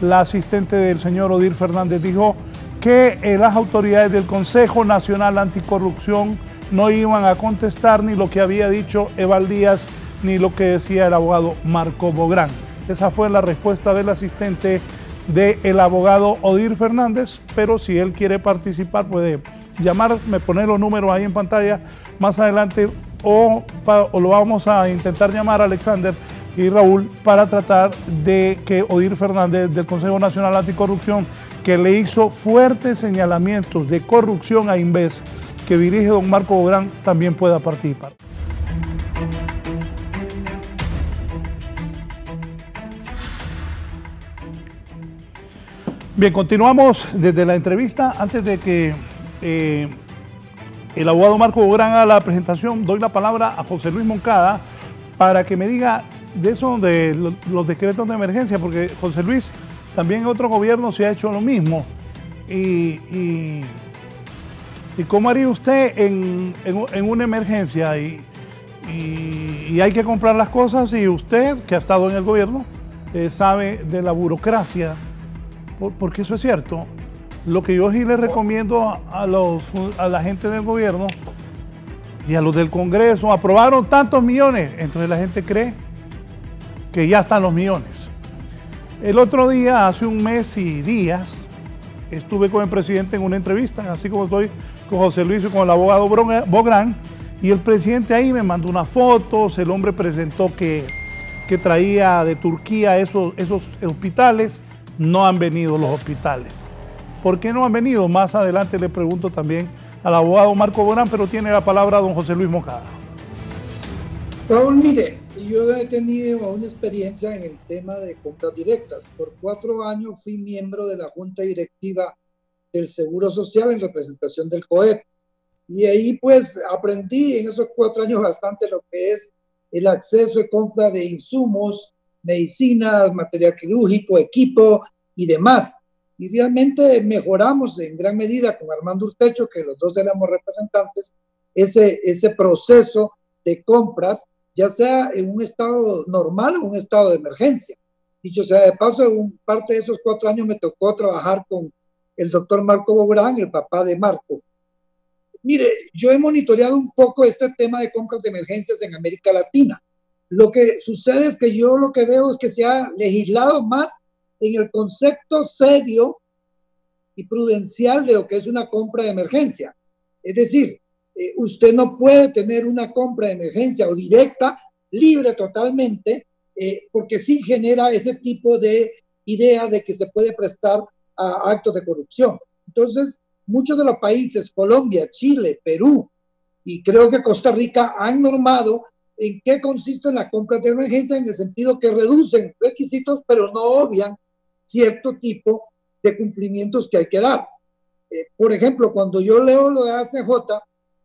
La asistente del señor Odir Fernández dijo que las autoridades del Consejo Nacional Anticorrupción no iban a contestar ni lo que había dicho Eval Díaz ni lo que decía el abogado Marco Bográn. Esa fue la respuesta del asistente del abogado Odir Fernández, pero si él quiere participar puede llamarme, poner los números ahí en pantalla más adelante o, o lo vamos a intentar llamar a Alexander y Raúl para tratar de que Odir Fernández del Consejo Nacional Anticorrupción, que le hizo fuertes señalamientos de corrupción a Inves, que dirige don Marco Bográn, también pueda participar. Bien, continuamos desde la entrevista. Antes de que eh, el abogado Marco Bográn haga la presentación, doy la palabra a José Luis Moncada para que me diga de eso de los, decretos de emergencia, porque José Luis, también en otro gobierno se ha hecho lo mismo. Y, y, cómo haría usted en, una emergencia y, y, hay que comprar las cosas y usted, que ha estado en el gobierno, eh, sabe de la burocracia, porque eso es cierto. Lo que yo sí le recomiendo a, los, a la gente del gobierno y a los del Congreso, aprobaron tantos millones, entonces la gente cree que ya están los millones. El otro día, hace un mes y días, estuve con el presidente en una entrevista, así como estoy con José Luis y con el abogado Bográn, y el presidente ahí me mandó unas fotos, el hombre presentó que, que traía de Turquía esos, esos hospitales, no han venido los hospitales. ¿Por qué no han venido? Más adelante le pregunto también al abogado Marco Bográn, pero tiene la palabra don José Luis Mocada. Raúl, mire, yo he tenido una experiencia en el tema de compras directas. Por cuatro años fui miembro de la Junta Directiva del Seguro Social en representación del COEP. Y ahí pues aprendí en esos cuatro años bastante lo que es el acceso y compra de insumos, medicinas, material quirúrgico, equipo y demás. Y realmente mejoramos en gran medida con Armando Urtecho, que los dos éramos representantes, ese, ese proceso de compras ya sea en un estado normal o un estado de emergencia. Dicho sea de paso, en parte de esos cuatro años me tocó trabajar con el doctor Marco Bográn, el papá de Marco. Mire, yo he monitoreado un poco este tema de compras de emergencias en América Latina. Lo que sucede es que yo lo que veo es que se ha legislado más en el concepto serio y prudencial de lo que es una compra de emergencia. Es decir, eh, usted no puede tener una compra de emergencia o directa libre totalmente, eh, porque sí genera ese tipo de idea de que se puede prestar a actos de corrupción. Entonces, muchos de los países, Colombia, Chile, Perú y creo que Costa Rica han normado en qué consisten las compras de emergencia en el sentido que reducen requisitos, pero no obvian cierto tipo de cumplimientos que hay que dar. Eh, por ejemplo, cuando yo leo lo de ACJ,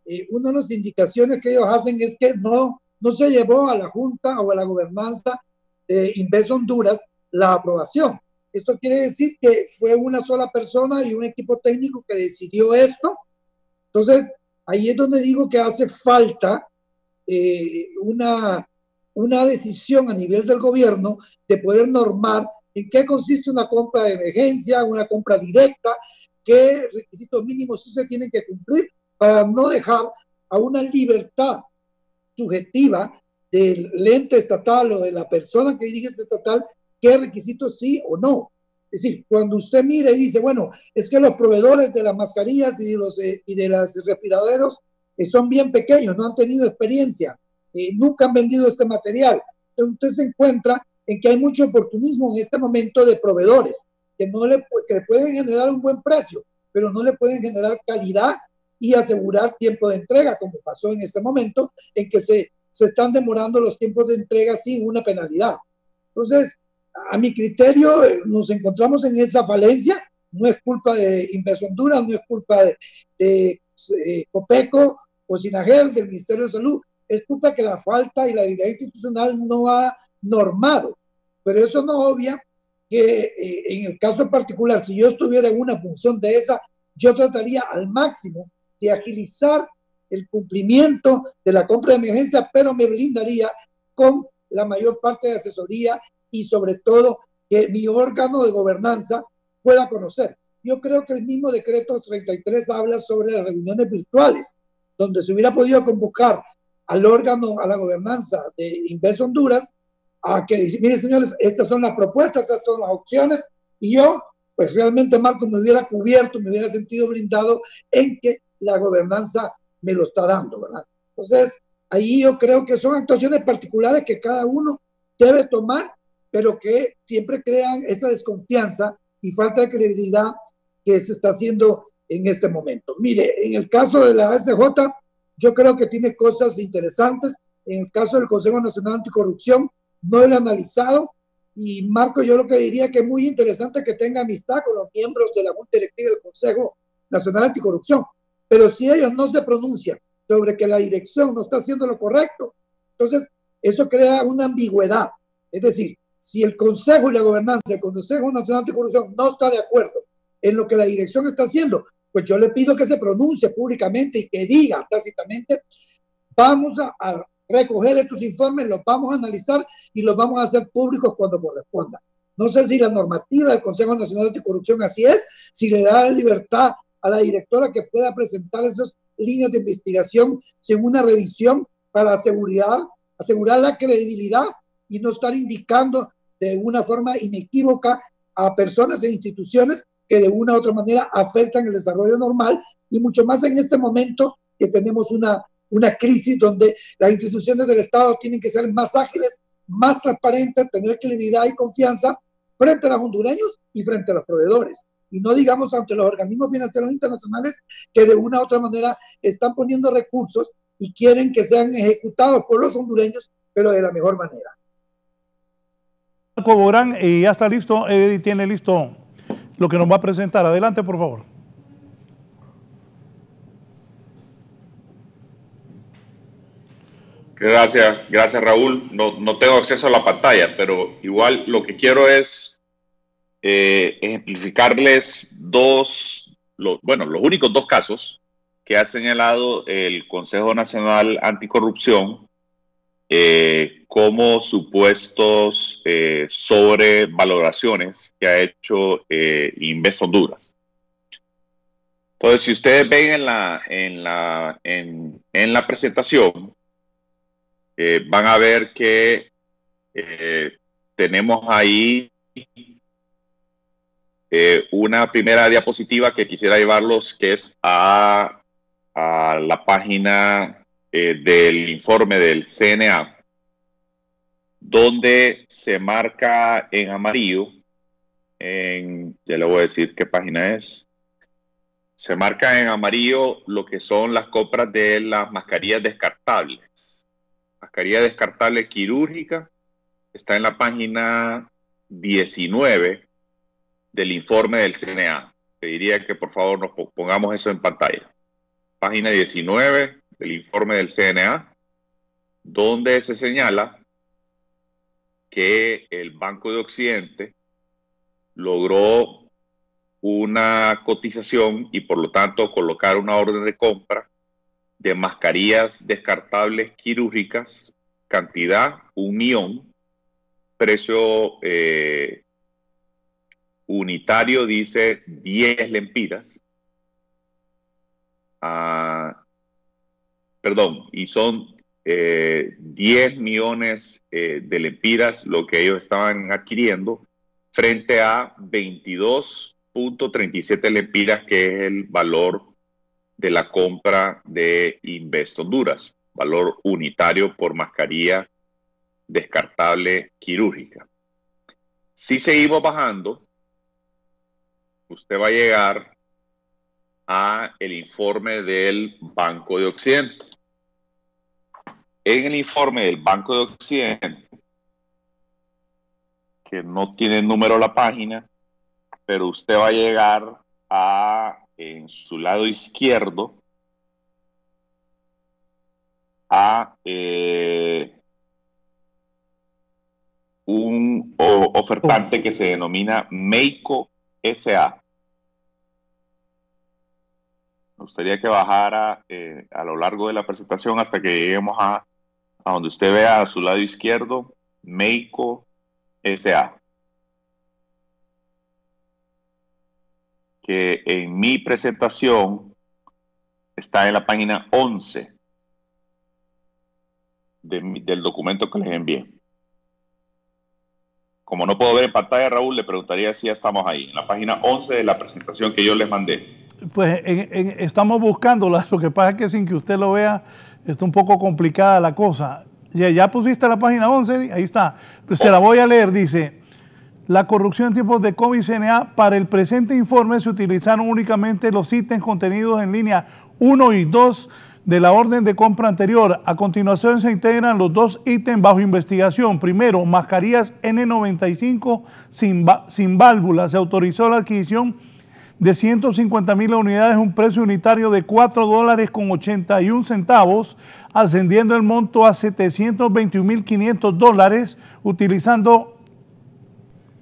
eh, una de las indicaciones que ellos hacen es que no, no se llevó a la Junta o a la gobernanza de Inves Honduras la aprobación. Esto quiere decir que fue una sola persona y un equipo técnico que decidió esto. Entonces, ahí es donde digo que hace falta eh, una, una decisión a nivel del gobierno de poder normar en qué consiste una compra de emergencia, una compra directa, qué requisitos mínimos sí se tienen que cumplir para no dejar a una libertad subjetiva del ente estatal o de la persona que dirige este estatal qué requisitos sí o no. Es decir, cuando usted mire y dice, bueno, es que los proveedores de las mascarillas y de los eh, y de los respiradores eh, son bien pequeños, no han tenido experiencia, eh, nunca han vendido este material. Entonces usted se encuentra en que hay mucho oportunismo en este momento de proveedores que no le, que le pueden generar un buen precio, pero no le pueden generar calidad y asegurar tiempo de entrega, como pasó en este momento, en que se, se están demorando los tiempos de entrega sin una penalidad. Entonces, a mi criterio, eh, nos encontramos en esa falencia. No es culpa de Inves Honduras, no es culpa de, de eh, Copeco o Sinagel, del Ministerio de Salud. Es culpa que la falta y la dirección institucional no ha normado. Pero eso no obvia que eh, en el caso particular, si yo estuviera en una función de esa, yo trataría al máximo de agilizar el cumplimiento de la compra de emergencia, pero me blindaría con la mayor parte de asesoría y sobre todo que mi órgano de gobernanza pueda conocer. Yo creo que el mismo decreto 33 habla sobre las reuniones virtuales, donde se hubiera podido convocar al órgano, a la gobernanza de Inves Honduras, a que dice, mire señores, estas son las propuestas, estas son las opciones, Y yo, pues realmente Marco me hubiera cubierto, me hubiera sentido blindado en que la gobernanza me lo está dando, ¿verdad? Entonces, ahí yo creo que son actuaciones particulares que cada uno debe tomar, pero que siempre crean esa desconfianza y falta de credibilidad que se está haciendo en este momento. Mire, en el caso de la SJ, yo creo que tiene cosas interesantes. En el caso del Consejo Nacional Anticorrupción, no lo he analizado. Y Marco, yo lo que diría que es muy interesante que tenga amistad con los miembros de la Junta Directiva del Consejo Nacional Anticorrupción. Pero si ellos no se pronuncian sobre que la dirección no está haciendo lo correcto, entonces eso crea una ambigüedad. Es decir, si el Consejo y la Gobernanza, el Consejo Nacional Anticorrupción no está de acuerdo en lo que la dirección está haciendo, pues yo le pido que se pronuncie públicamente y que diga tácitamente, vamos a, recoger estos informes, los vamos a analizar y los vamos a hacer públicos cuando corresponda. No sé si la normativa del Consejo Nacional Anticorrupción así es, si le da libertad a la directora que pueda presentar esas líneas de investigación sin una revisión para asegurar, asegurar la credibilidad y no estar indicando de una forma inequívoca a personas e instituciones que de una u otra manera afectan el desarrollo normal y mucho más en este momento que tenemos una, una crisis donde las instituciones del Estado tienen que ser más ágiles, más transparentes, tener credibilidad y confianza frente a los hondureños y frente a los proveedores. Y no digamos ante los organismos financieros internacionales que de una u otra manera están poniendo recursos y quieren que sean ejecutados por los hondureños, pero de la mejor manera. Marco Borán, ya está listo, Eddie tiene listo lo que nos va a presentar. Adelante, por favor. Gracias, gracias Raúl. No, no, tengo acceso a la pantalla, pero igual lo que quiero es eh, ejemplificarles dos, bueno, los únicos dos casos que ha señalado el Consejo Nacional Anticorrupción eh, como supuestos eh, sobrevaloraciones que ha hecho eh, Invest Honduras. Entonces, si ustedes ven en la, en la, en, la presentación, eh, van a ver que tenemos ahí una primera diapositiva que quisiera llevarlos, que es a la página del informe del CNA, donde se marca en amarillo, en, ya le voy a decir qué página es, se marca en amarillo lo que son las compras de las mascarillas descartables. Mascarilla descartable quirúrgica está en la página 19 del informe del CNA. Te diría que por favor nos pongamos eso en pantalla. Página 19 del informe del CNA, donde se señala que el Banco de Occidente logró una cotización y por lo tanto colocar una orden de compra de mascarillas descartables quirúrgicas, cantidad un millón, precio eh, unitario dice 10 lempiras, perdón, y son 10 eh, millones eh, de lempiras lo que ellos estaban adquiriendo frente a 22.37 lempiras que es el valor de la compra de Invest Honduras, valor unitario por mascarilla descartable quirúrgica. Si seguimos bajando, usted va a llegar a el informe del Banco de Occidente en el informe del Banco de Occidente, que no tiene número la página, pero usted va a llegar a, en su lado izquierdo, a eh, un ofertante que se denomina Meiko SA. Me gustaría que bajara eh, a lo largo de la presentación hasta que lleguemos a donde usted vea a su lado izquierdo, Meiko SA. Que en mi presentación está en la página 11 del documento que les envié. como no puedo ver en pantalla, Raúl, le preguntaría si ya estamos ahí, en la página 11 de la presentación que yo les mandé. Pues estamos buscándola, lo que pasa es que sin que usted lo vea, está un poco complicada la cosa. Ya, pusiste la página 11, ahí está. Pues se la voy a leer, dice, la corrupción en tiempos de COVID-CNA, para el presente informe se utilizaron únicamente los ítems contenidos en línea 1 y 2 de la orden de compra anterior. A continuación se integran los dos ítems bajo investigación. Primero, mascarillas N95 sin, sin válvula. Se autorizó la adquisición de 150 mil unidades, un precio unitario de 4 dólares con 81 centavos, ascendiendo el monto a 721 mil 500 dólares, utilizando,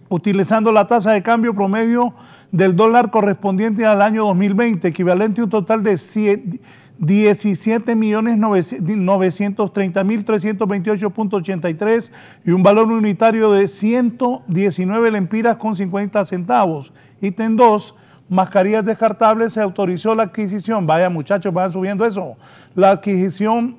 utilizando la tasa de cambio promedio del dólar correspondiente al año 2020, equivalente a un total de 17 millones 930 mil 328.83 y un valor unitario de 119 lempiras con 50 centavos. Ítem 2 mascarillas descartables se autorizó la adquisición, vaya muchachos, van subiendo eso, la adquisición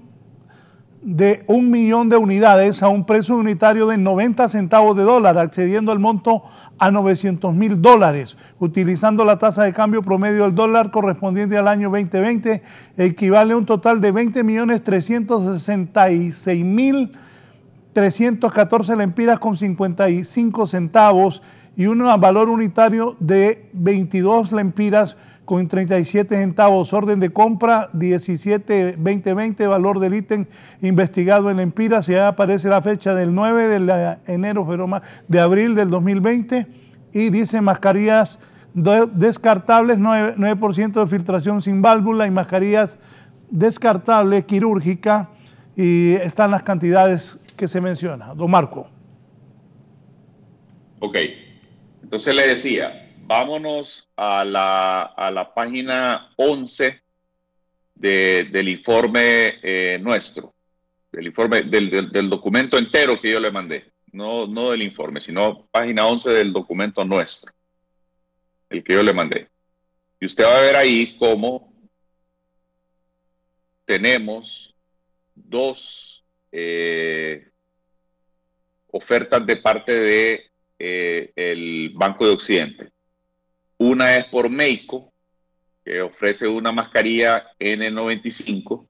de un millón de unidades a un precio unitario de 90 centavos de dólar, accediendo al monto a 900 mil dólares, utilizando la tasa de cambio promedio del dólar correspondiente al año 2020, equivale a un total de 20 millones 366 mil 314 lempiras con 55 centavos y un valor unitario de 22 lempiras con 37 centavos. Orden de compra 17 2020, valor del ítem investigado en lempiras. Ya aparece la fecha del 9 de enero, de abril del 2020 y dice mascarillas descartables, 9%, de filtración sin válvula y mascarillas descartables quirúrgica y están las cantidades que se menciona. Don Marco. Ok. Entonces le decía, vámonos a la, a la página 11 del informe eh, nuestro, del informe, del, del, documento entero que yo le mandé, no, no del informe, sino página 11 del documento nuestro, el que yo le mandé. Y usted va a ver ahí cómo tenemos dos eh, ofertas de parte de eh, el Banco de Occidente. Una es por Meiko, que ofrece una mascarilla N95,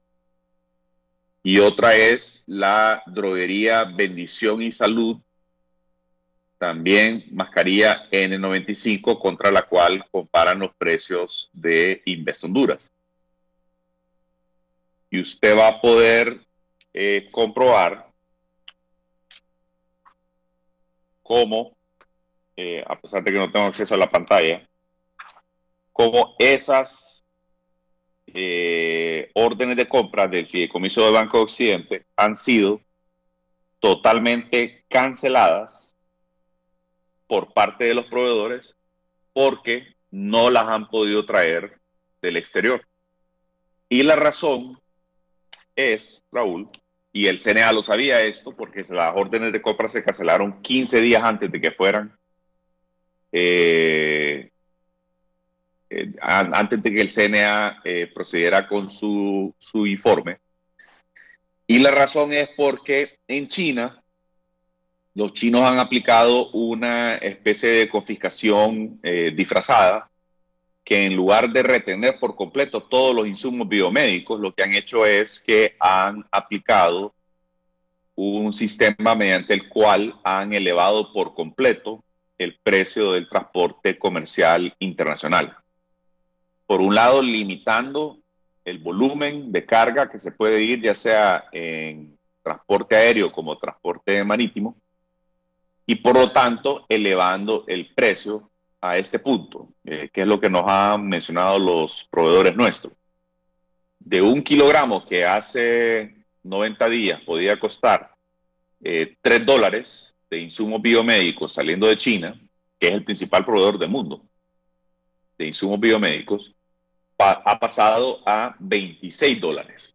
y otra es la droguería Bendición y Salud, también mascarilla N95, contra la cual comparan los precios de Invest Honduras. Y usted va a poder eh, comprobar cómo eh, a pesar de que no tengo acceso a la pantalla, como esas eh, órdenes de compra del Fideicomiso de Banco de Occidente han sido totalmente canceladas por parte de los proveedores porque no las han podido traer del exterior. Y la razón es, Raúl, y el CNA lo sabía esto porque las órdenes de compra se cancelaron 15 días antes de que fueran eh, eh, antes de que el CNA eh, procediera con su, informe. Y la razón es porque en China los chinos han aplicado una especie de confiscación disfrazada que en lugar de retener por completo todos los insumos biomédicos, lo que han hecho es que han aplicado un sistema mediante el cual han elevado por completo el precio del transporte comercial internacional. Por un lado, limitando el volumen de carga que se puede ir ya sea en transporte aéreo como transporte marítimo y por lo tanto elevando el precio a este punto, eh, que es lo que nos han mencionado los proveedores nuestros. De un kilogramo que hace 90 días podía costar eh, 3 dólares, de insumos biomédicos saliendo de China, que es el principal proveedor del mundo de insumos biomédicos, ha pasado a 26 dólares.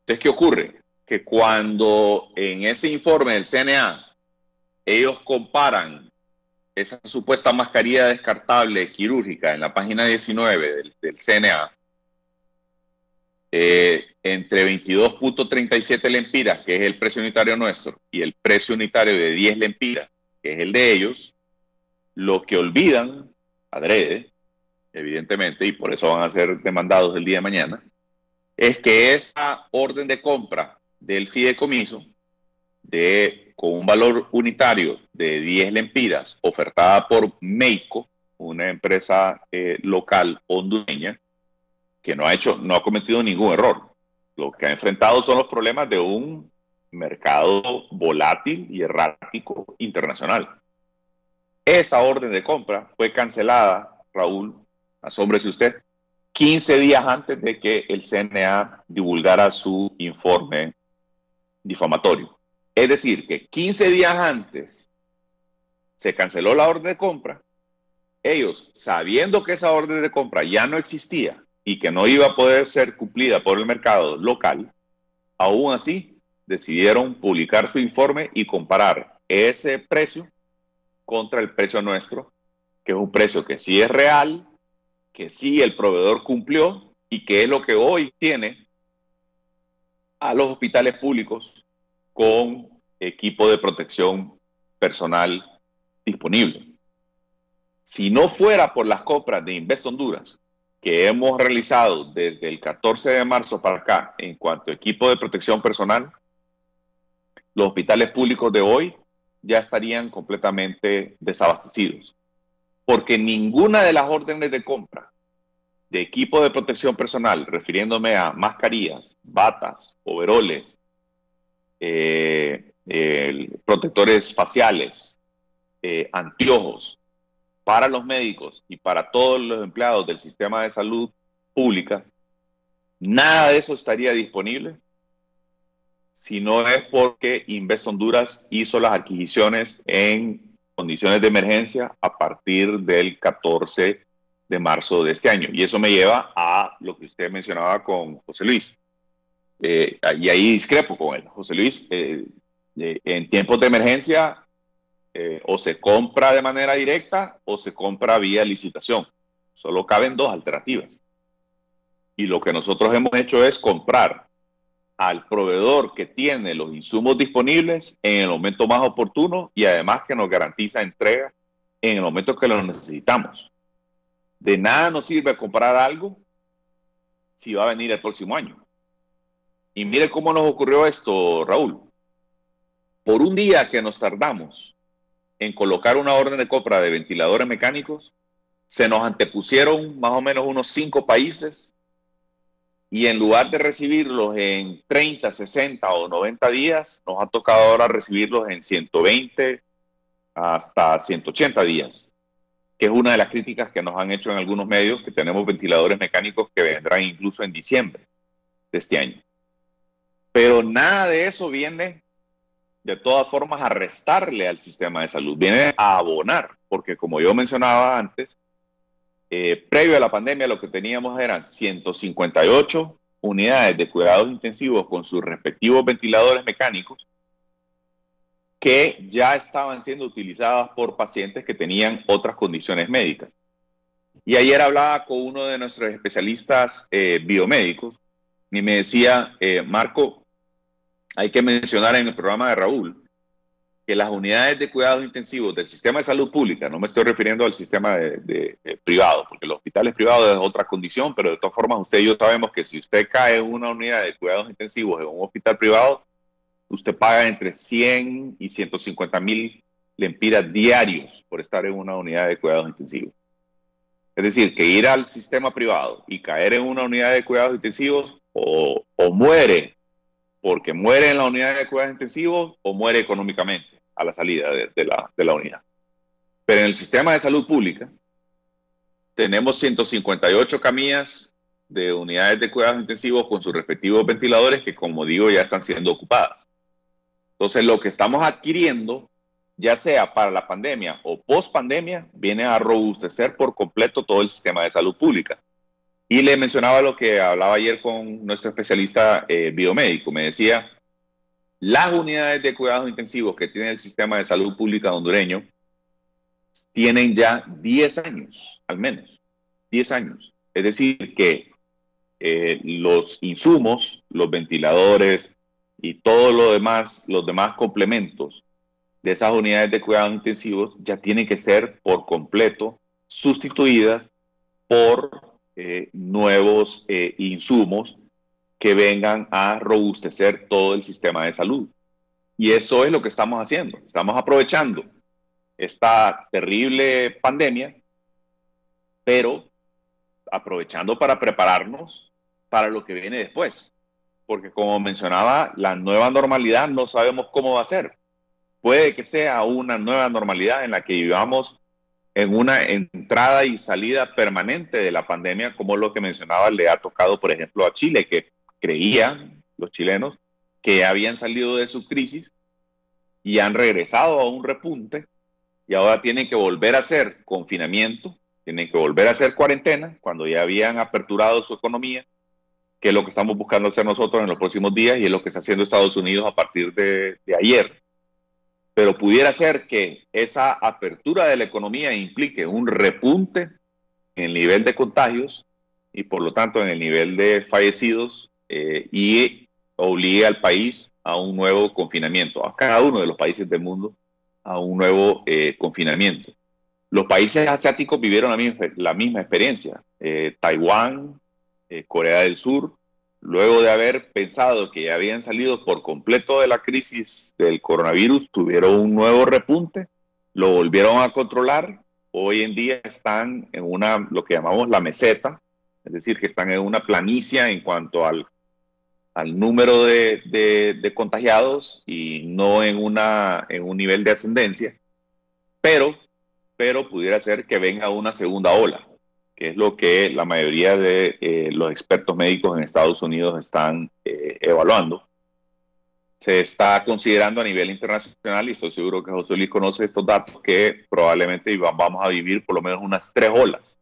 Entonces, ¿qué ocurre? Que cuando en ese informe del CNA ellos comparan esa supuesta mascarilla descartable quirúrgica en la página 19 del, del CNA eh, entre 22.37 lempiras, que es el precio unitario nuestro, y el precio unitario de 10 lempiras, que es el de ellos, lo que olvidan, adrede, evidentemente, y por eso van a ser demandados el día de mañana, es que esa orden de compra del fideicomiso de, con un valor unitario de 10 lempiras ofertada por Meico, una empresa eh, local hondureña, que no ha hecho, no ha cometido ningún error. Lo que ha enfrentado son los problemas de un mercado volátil y errático internacional. Esa orden de compra fue cancelada, Raúl, asómbrese usted, 15 días antes de que el CNA divulgara su informe difamatorio. Es decir, que 15 días antes se canceló la orden de compra, ellos, sabiendo que esa orden de compra ya no existía y que no iba a poder ser cumplida por el mercado local, aún así decidieron publicar su informe y comparar ese precio contra el precio nuestro, que es un precio que sí es real, que sí el proveedor cumplió y que es lo que hoy tiene a los hospitales públicos con equipo de protección personal disponible. Si no fuera por las compras de Invest Honduras que hemos realizado desde el 14 de marzo para acá en cuanto a equipo de protección personal, los hospitales públicos de hoy ya estarían completamente desabastecidos. Porque ninguna de las órdenes de compra de equipo de protección personal, refiriéndome a mascarillas, batas, overoles, eh, protectores faciales, eh, anteojos, para los médicos y para todos los empleados del sistema de salud pública, nada de eso estaría disponible si no es porque Invest Honduras hizo las adquisiciones en condiciones de emergencia a partir del 14 de marzo de este año. Y eso me lleva a lo que usted mencionaba con José Luis. Eh, y ahí discrepo con él. José Luis, eh, eh, en tiempos de emergencia o se compra de manera directa o se compra vía licitación. Solo caben dos alternativas. Y lo que nosotros hemos hecho es comprar al proveedor que tiene los insumos disponibles en el momento más oportuno y además que nos garantiza entrega en el momento que lo necesitamos. De nada nos sirve comprar algo si va a venir el próximo año. Y mire cómo nos ocurrió esto, Raúl. Por un día que nos tardamos en colocar una orden de compra de ventiladores mecánicos, se nos antepusieron más o menos unos cinco países y en lugar de recibirlos en 30, 60 o 90 días, nos ha tocado ahora recibirlos en 120 hasta 180 días, que es una de las críticas que nos han hecho en algunos medios, que tenemos ventiladores mecánicos que vendrán incluso en diciembre de este año. Pero nada de eso viene de todas formas a restarle al sistema de salud, viene a abonar, porque como yo mencionaba antes, eh, previo a la pandemia lo que teníamos eran 158 unidades de cuidados intensivos con sus respectivos ventiladores mecánicos que ya estaban siendo utilizadas por pacientes que tenían otras condiciones médicas. Y ayer hablaba con uno de nuestros especialistas eh, biomédicos y me decía, eh, Marco, hay que mencionar en el programa de Raúl que las unidades de cuidados intensivos del sistema de salud pública, no me estoy refiriendo al sistema de, privado, porque los hospitales privados es otra condición, pero de todas formas usted y yo sabemos que si usted cae en una unidad de cuidados intensivos en un hospital privado, usted paga entre 100 y 150 mil lempiras diarios por estar en una unidad de cuidados intensivos. Es decir, que ir al sistema privado y caer en una unidad de cuidados intensivos o, o muere porque muere en la unidad de cuidados intensivos o muere económicamente a la salida de, la, la unidad. Pero en el sistema de salud pública tenemos 158 camillas de unidades de cuidados intensivos con sus respectivos ventiladores que, como digo, ya están siendo ocupadas. Entonces, lo que estamos adquiriendo, ya sea para la pandemia o post pandemia, viene a robustecer por completo todo el sistema de salud pública. Y le mencionaba lo que hablaba ayer con nuestro especialista eh, biomédico. Me decía, las unidades de cuidados intensivos que tiene el sistema de salud pública hondureño tienen ya 10 años, al menos, 10 años. Es decir, que eh, los insumos, los ventiladores y todo lo demás, los demás complementos de esas unidades de cuidados intensivos ya tienen que ser por completo sustituidas por eh, nuevos eh, insumos que vengan a robustecer todo el sistema de salud. Y eso es lo que estamos haciendo. Estamos aprovechando esta terrible pandemia, pero aprovechando para prepararnos para lo que viene después. Porque como mencionaba, la nueva normalidad no sabemos cómo va a ser. Puede que sea una nueva normalidad en la que vivamos en una entrada y salida permanente de la pandemia, como lo que mencionaba le ha tocado, por ejemplo, a Chile, que creían los chilenos que habían salido de su crisis y han regresado a un repunte y ahora tienen que volver a hacer confinamiento, tienen que volver a hacer cuarentena cuando ya habían aperturado su economía, que es lo que estamos buscando hacer nosotros en los próximos días y es lo que está haciendo Estados Unidos a partir de, de ayer pero pudiera ser que esa apertura de la economía implique un repunte en el nivel de contagios y por lo tanto en el nivel de fallecidos eh, y obligue al país a un nuevo confinamiento, a cada uno de los países del mundo a un nuevo eh, confinamiento. Los países asiáticos vivieron la misma, experiencia. Eh, Taiwán, Corea del Sur, luego de haber pensado que ya habían salido por completo de la crisis del coronavirus, tuvieron un nuevo repunte, lo volvieron a controlar, hoy en día están en una, lo que llamamos la meseta, es decir, que están en una planicia en cuanto al, al número de, de, contagiados y no en, una, en un nivel de ascendencia, pero, pero pudiera ser que venga una segunda ola que es lo que la mayoría de eh, los expertos médicos en Estados Unidos están eh, evaluando. Se está considerando a nivel internacional, y estoy seguro que José Luis conoce estos datos, que probablemente vamos a vivir por lo menos unas tres olas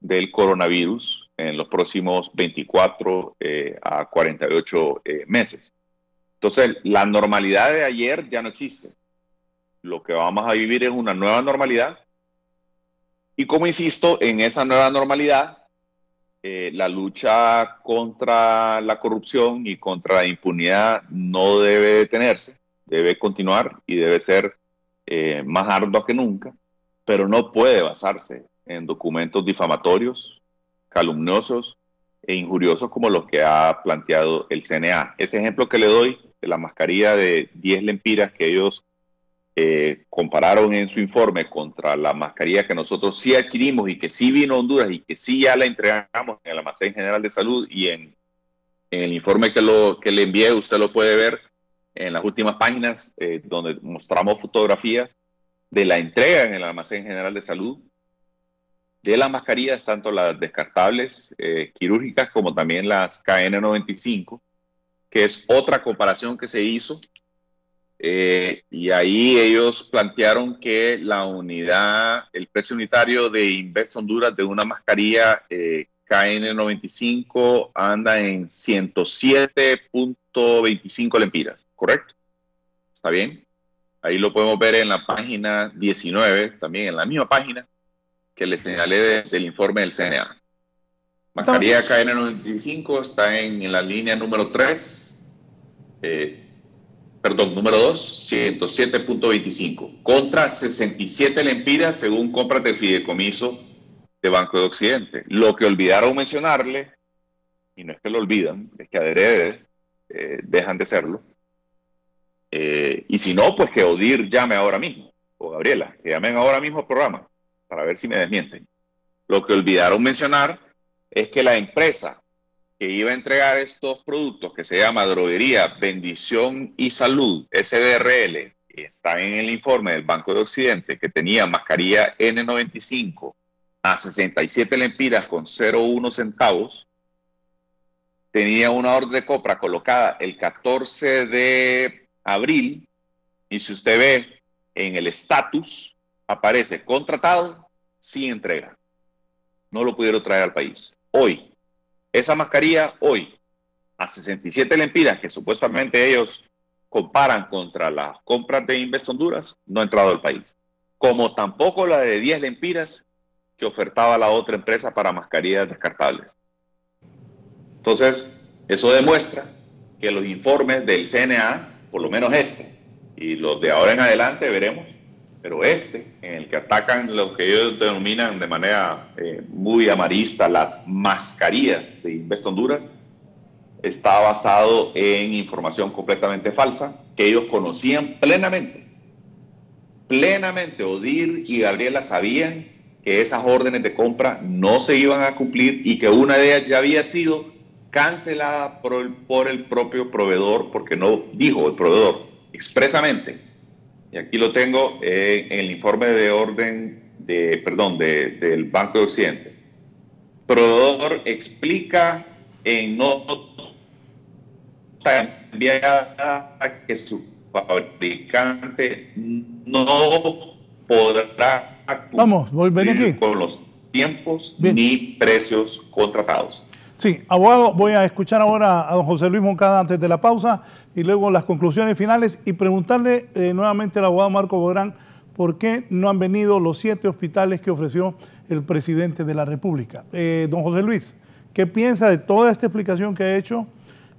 del coronavirus en los próximos 24 eh, a 48 meses. Entonces, la normalidad de ayer ya no existe. Lo que vamos a vivir es una nueva normalidad y como insisto, en esa nueva normalidad, eh, la lucha contra la corrupción y contra la impunidad no debe detenerse, debe continuar y debe ser eh, más ardua que nunca, pero no puede basarse en documentos difamatorios, calumniosos e injuriosos como los que ha planteado el CNA. Ese ejemplo que le doy de la mascarilla de 10 lempiras que ellos eh, compararon en su informe contra la mascarilla que nosotros sí adquirimos y que sí vino a Honduras y que sí ya la entregamos en el almacén general de salud y en, el informe que, lo, que le envié, usted lo puede ver en las últimas páginas eh, donde mostramos fotografías de la entrega en el almacén general de salud de las mascarillas, tanto las descartables eh, quirúrgicas como también las KN95, que es otra comparación que se hizo eh, y ahí ellos plantearon que la unidad, el precio unitario de Invest Honduras de una mascarilla eh, KN95 anda en 107.25 lempiras, ¿correcto? ¿Está bien? Ahí lo podemos ver en la página 19, también en la misma página que les señalé del informe del CNA. Mascarilla KN95 está en, en la línea número 3. Eh, perdón, número 2, 107.25, contra 67 lempiras según compras de fideicomiso de Banco de Occidente. Lo que olvidaron mencionarle, y no es que lo olvidan, es que adrede eh, dejan de serlo, eh, y si no, pues que Odir llame ahora mismo, o Gabriela, que llamen ahora mismo al programa, para ver si me desmienten. Lo que olvidaron mencionar es que la empresa que iba a entregar estos productos que se llama Droguería Bendición y Salud, SDRL, está en el informe del Banco de Occidente, que tenía mascarilla N95 a 67 lempiras con 0,1 centavos, tenía una orden de compra colocada el 14 de abril, y si usted ve en el estatus, aparece contratado sin entrega. No lo pudieron traer al país. Hoy, esa mascarilla hoy, a 67 lempiras, que supuestamente ellos comparan contra las compras de Inves Honduras, no ha entrado al país. Como tampoco la de 10 lempiras que ofertaba la otra empresa para mascarillas descartables. Entonces, eso demuestra que los informes del CNA, por lo menos este, y los de ahora en adelante veremos, pero este, en el que atacan lo que ellos denominan de manera eh, muy amarista las mascarillas de Invest Honduras, está basado en información completamente falsa que ellos conocían plenamente. Plenamente, Odir y Gabriela sabían que esas órdenes de compra no se iban a cumplir y que una de ellas ya había sido cancelada por el, por el propio proveedor, porque no dijo el proveedor expresamente, y aquí lo tengo en el informe de orden de, perdón, del Banco de Occidente. Proveedor explica en nota enviada que su fabricante no podrá Vamos, volver aquí. con los tiempos ni precios contratados. Sí, abogado, voy a escuchar ahora a don José Luis Moncada antes de la pausa y luego las conclusiones finales y preguntarle eh, nuevamente al abogado Marco Bográn por qué no han venido los siete hospitales que ofreció el presidente de la República. Eh, don José Luis, ¿qué piensa de toda esta explicación que ha hecho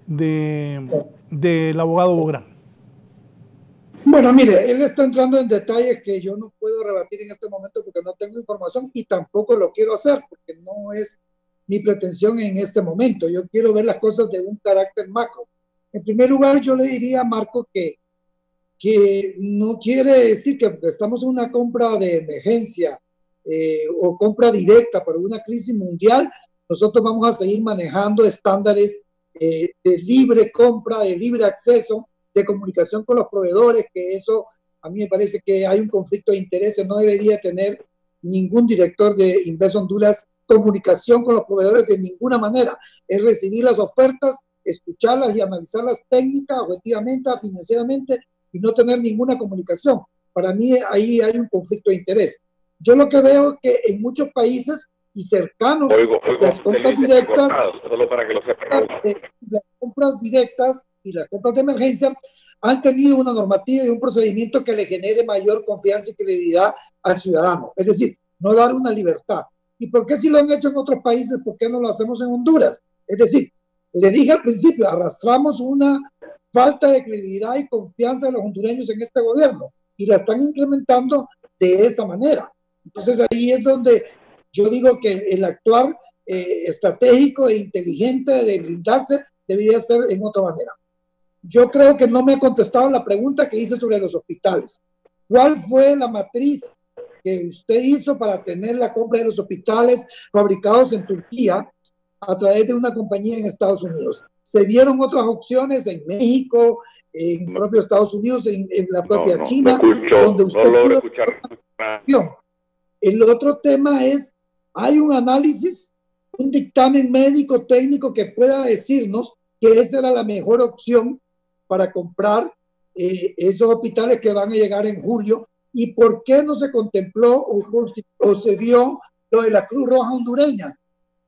del de, abogado Bográn? Bueno, mire, él está entrando en detalles que yo no puedo rebatir en este momento porque no tengo información y tampoco lo quiero hacer porque no es mi pretensión en este momento. Yo quiero ver las cosas de un carácter macro. En primer lugar, yo le diría a Marco que, que no quiere decir que estamos en una compra de emergencia eh, o compra directa para una crisis mundial, nosotros vamos a seguir manejando estándares eh, de libre compra, de libre acceso, de comunicación con los proveedores, que eso a mí me parece que hay un conflicto de intereses, no debería tener ningún director de Inves Honduras comunicación con los proveedores de ninguna manera, es recibir las ofertas, escucharlas y analizarlas técnicas, objetivamente, financieramente y no tener ninguna comunicación. Para mí ahí hay un conflicto de interés. Yo lo que veo es que en muchos países y cercanos las compras directas, las compras directas y las compras de emergencia han tenido una normativa y un procedimiento que le genere mayor confianza y credibilidad al ciudadano. Es decir, no dar una libertad. ¿Y por qué si lo han hecho en otros países, por qué no lo hacemos en Honduras? Es decir, le dije al principio, arrastramos una falta de credibilidad y confianza de los hondureños en este gobierno y la están incrementando de esa manera. Entonces ahí es donde yo digo que el actuar eh, estratégico e inteligente de blindarse debería ser en otra manera. Yo creo que no me ha contestado la pregunta que hice sobre los hospitales. ¿Cuál fue la matriz que usted hizo para tener la compra de los hospitales fabricados en Turquía a través de una compañía en Estados Unidos. Se vieron otras opciones en México, en propio Estados Unidos, en, la propia China, donde usted pudo escuchar. El otro tema es, hay un análisis, un dictamen médico técnico que pueda decirnos que esa era la mejor opción para comprar eh, esos hospitales que van a llegar en julio y por qué no se contempló o, se dio lo de la Cruz Roja hondureña.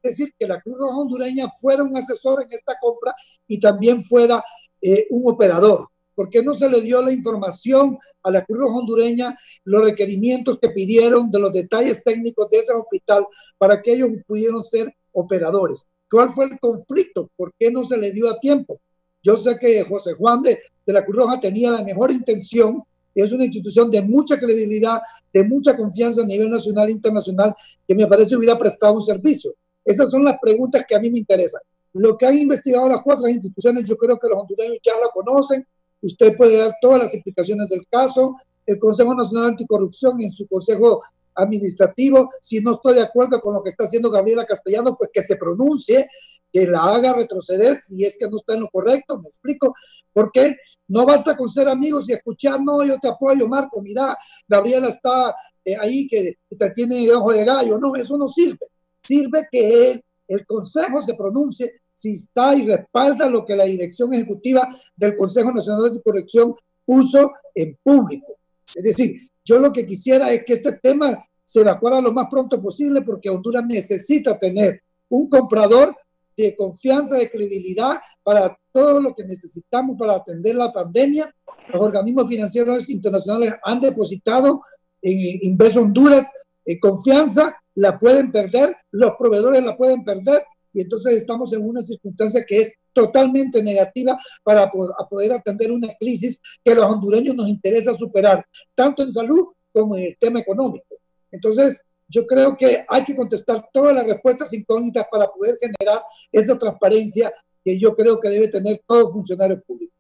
Es decir, que la Cruz Roja hondureña fuera un asesor en esta compra y también fuera eh, un operador. ¿Por qué no se le dio la información a la Cruz Roja hondureña, los requerimientos que pidieron de los detalles técnicos de ese hospital para que ellos pudieran ser operadores? ¿Cuál fue el conflicto? ¿Por qué no se le dio a tiempo? Yo sé que José Juan de, de la Cruz Roja tenía la mejor intención es una institución de mucha credibilidad, de mucha confianza a nivel nacional e internacional, que me parece hubiera prestado un servicio. Esas son las preguntas que a mí me interesan. Lo que han investigado las cuatro instituciones, yo creo que los hondureños ya la conocen. Usted puede dar todas las explicaciones del caso. El Consejo Nacional Anticorrupción en su Consejo Administrativo, si no estoy de acuerdo con lo que está haciendo Gabriela Castellano, pues que se pronuncie que la haga retroceder si es que no está en lo correcto, me explico, porque no basta con ser amigos y escuchar, no, yo te apoyo, Marco, mira, Gabriela está eh, ahí que te tiene ojo de gallo, no, eso no sirve, sirve que el, el Consejo se pronuncie si está y respalda lo que la dirección ejecutiva del Consejo Nacional de Corrección puso en público. Es decir, yo lo que quisiera es que este tema se evacuara lo más pronto posible porque Honduras necesita tener un comprador de confianza, de credibilidad para todo lo que necesitamos para atender la pandemia. Los organismos financieros internacionales han depositado en Inves Honduras en confianza, la pueden perder, los proveedores la pueden perder y entonces estamos en una circunstancia que es totalmente negativa para poder atender una crisis que a los hondureños nos interesa superar, tanto en salud como en el tema económico. Entonces, yo creo que hay que contestar todas las respuestas incógnitas para poder generar esa transparencia que yo creo que debe tener todo funcionario público.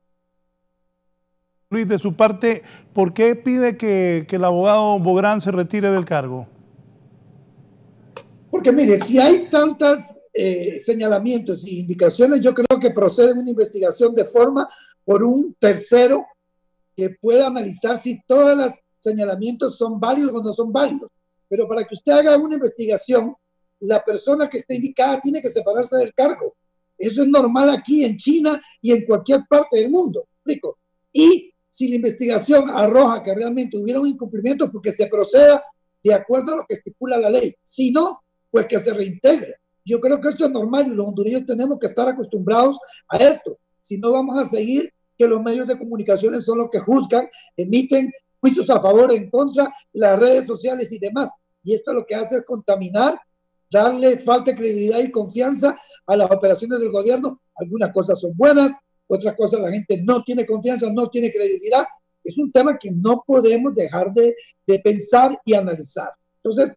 Luis, de su parte, ¿por qué pide que, que el abogado Bográn se retire del cargo? Porque mire, si hay tantas eh, señalamientos e indicaciones, yo creo que procede una investigación de forma por un tercero que pueda analizar si todos los señalamientos son válidos o no son válidos. Pero para que usted haga una investigación, la persona que esté indicada tiene que separarse del cargo. Eso es normal aquí en China y en cualquier parte del mundo. ¿explico? Y si la investigación arroja que realmente hubiera un incumplimiento, porque se proceda de acuerdo a lo que estipula la ley. Si no, pues que se reintegre. Yo creo que esto es normal y los hondureños tenemos que estar acostumbrados a esto. Si no, vamos a seguir que los medios de comunicación son los que juzgan, emiten juicios a favor, en contra, las redes sociales y demás. Y esto lo que hace es contaminar, darle falta de credibilidad y confianza a las operaciones del gobierno. Algunas cosas son buenas, otras cosas la gente no tiene confianza, no tiene credibilidad. Es un tema que no podemos dejar de, de pensar y analizar. Entonces,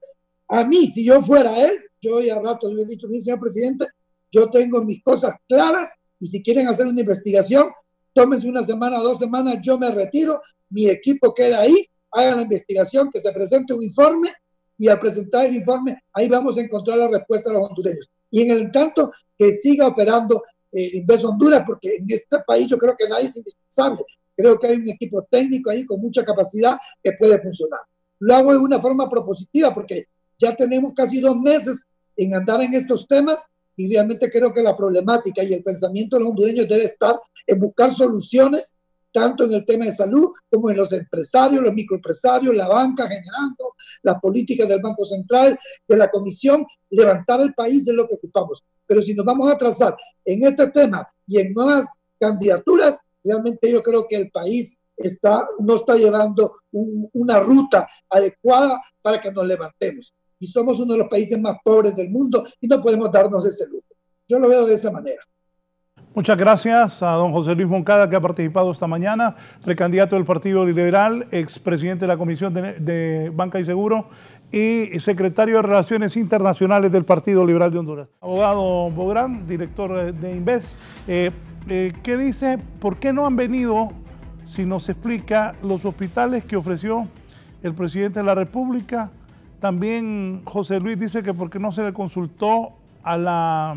a mí, si yo fuera él, yo ya rato le he dicho, mi señor presidente, yo tengo mis cosas claras y si quieren hacer una investigación, tómense una semana, dos semanas, yo me retiro, mi equipo queda ahí, hagan la investigación, que se presente un informe y al presentar el informe, ahí vamos a encontrar la respuesta a los hondureños. Y en el tanto, que siga operando el Inverso Honduras, porque en este país yo creo que nadie es indispensable. Creo que hay un equipo técnico ahí con mucha capacidad que puede funcionar. Lo hago de una forma propositiva, porque ya tenemos casi dos meses en andar en estos temas y realmente creo que la problemática y el pensamiento de los hondureños debe estar en buscar soluciones tanto en el tema de salud como en los empresarios, los microempresarios, la banca generando, las políticas del Banco Central, de la Comisión, levantar el país es lo que ocupamos. Pero si nos vamos a trazar en este tema y en nuevas candidaturas, realmente yo creo que el país está, no está llevando una ruta adecuada para que nos levantemos y somos uno de los países más pobres del mundo y no podemos darnos ese lujo. Yo lo veo de esa manera. Muchas gracias a don José Luis Moncada que ha participado esta mañana, precandidato del Partido Liberal, expresidente de la Comisión de, Banca y Seguro y secretario de Relaciones Internacionales del Partido Liberal de Honduras. Abogado Bográn, director de Inves, eh, eh, ¿qué dice? ¿Por qué no han venido, si nos explica, los hospitales que ofreció el presidente de la República también José Luis dice que porque no se le consultó a la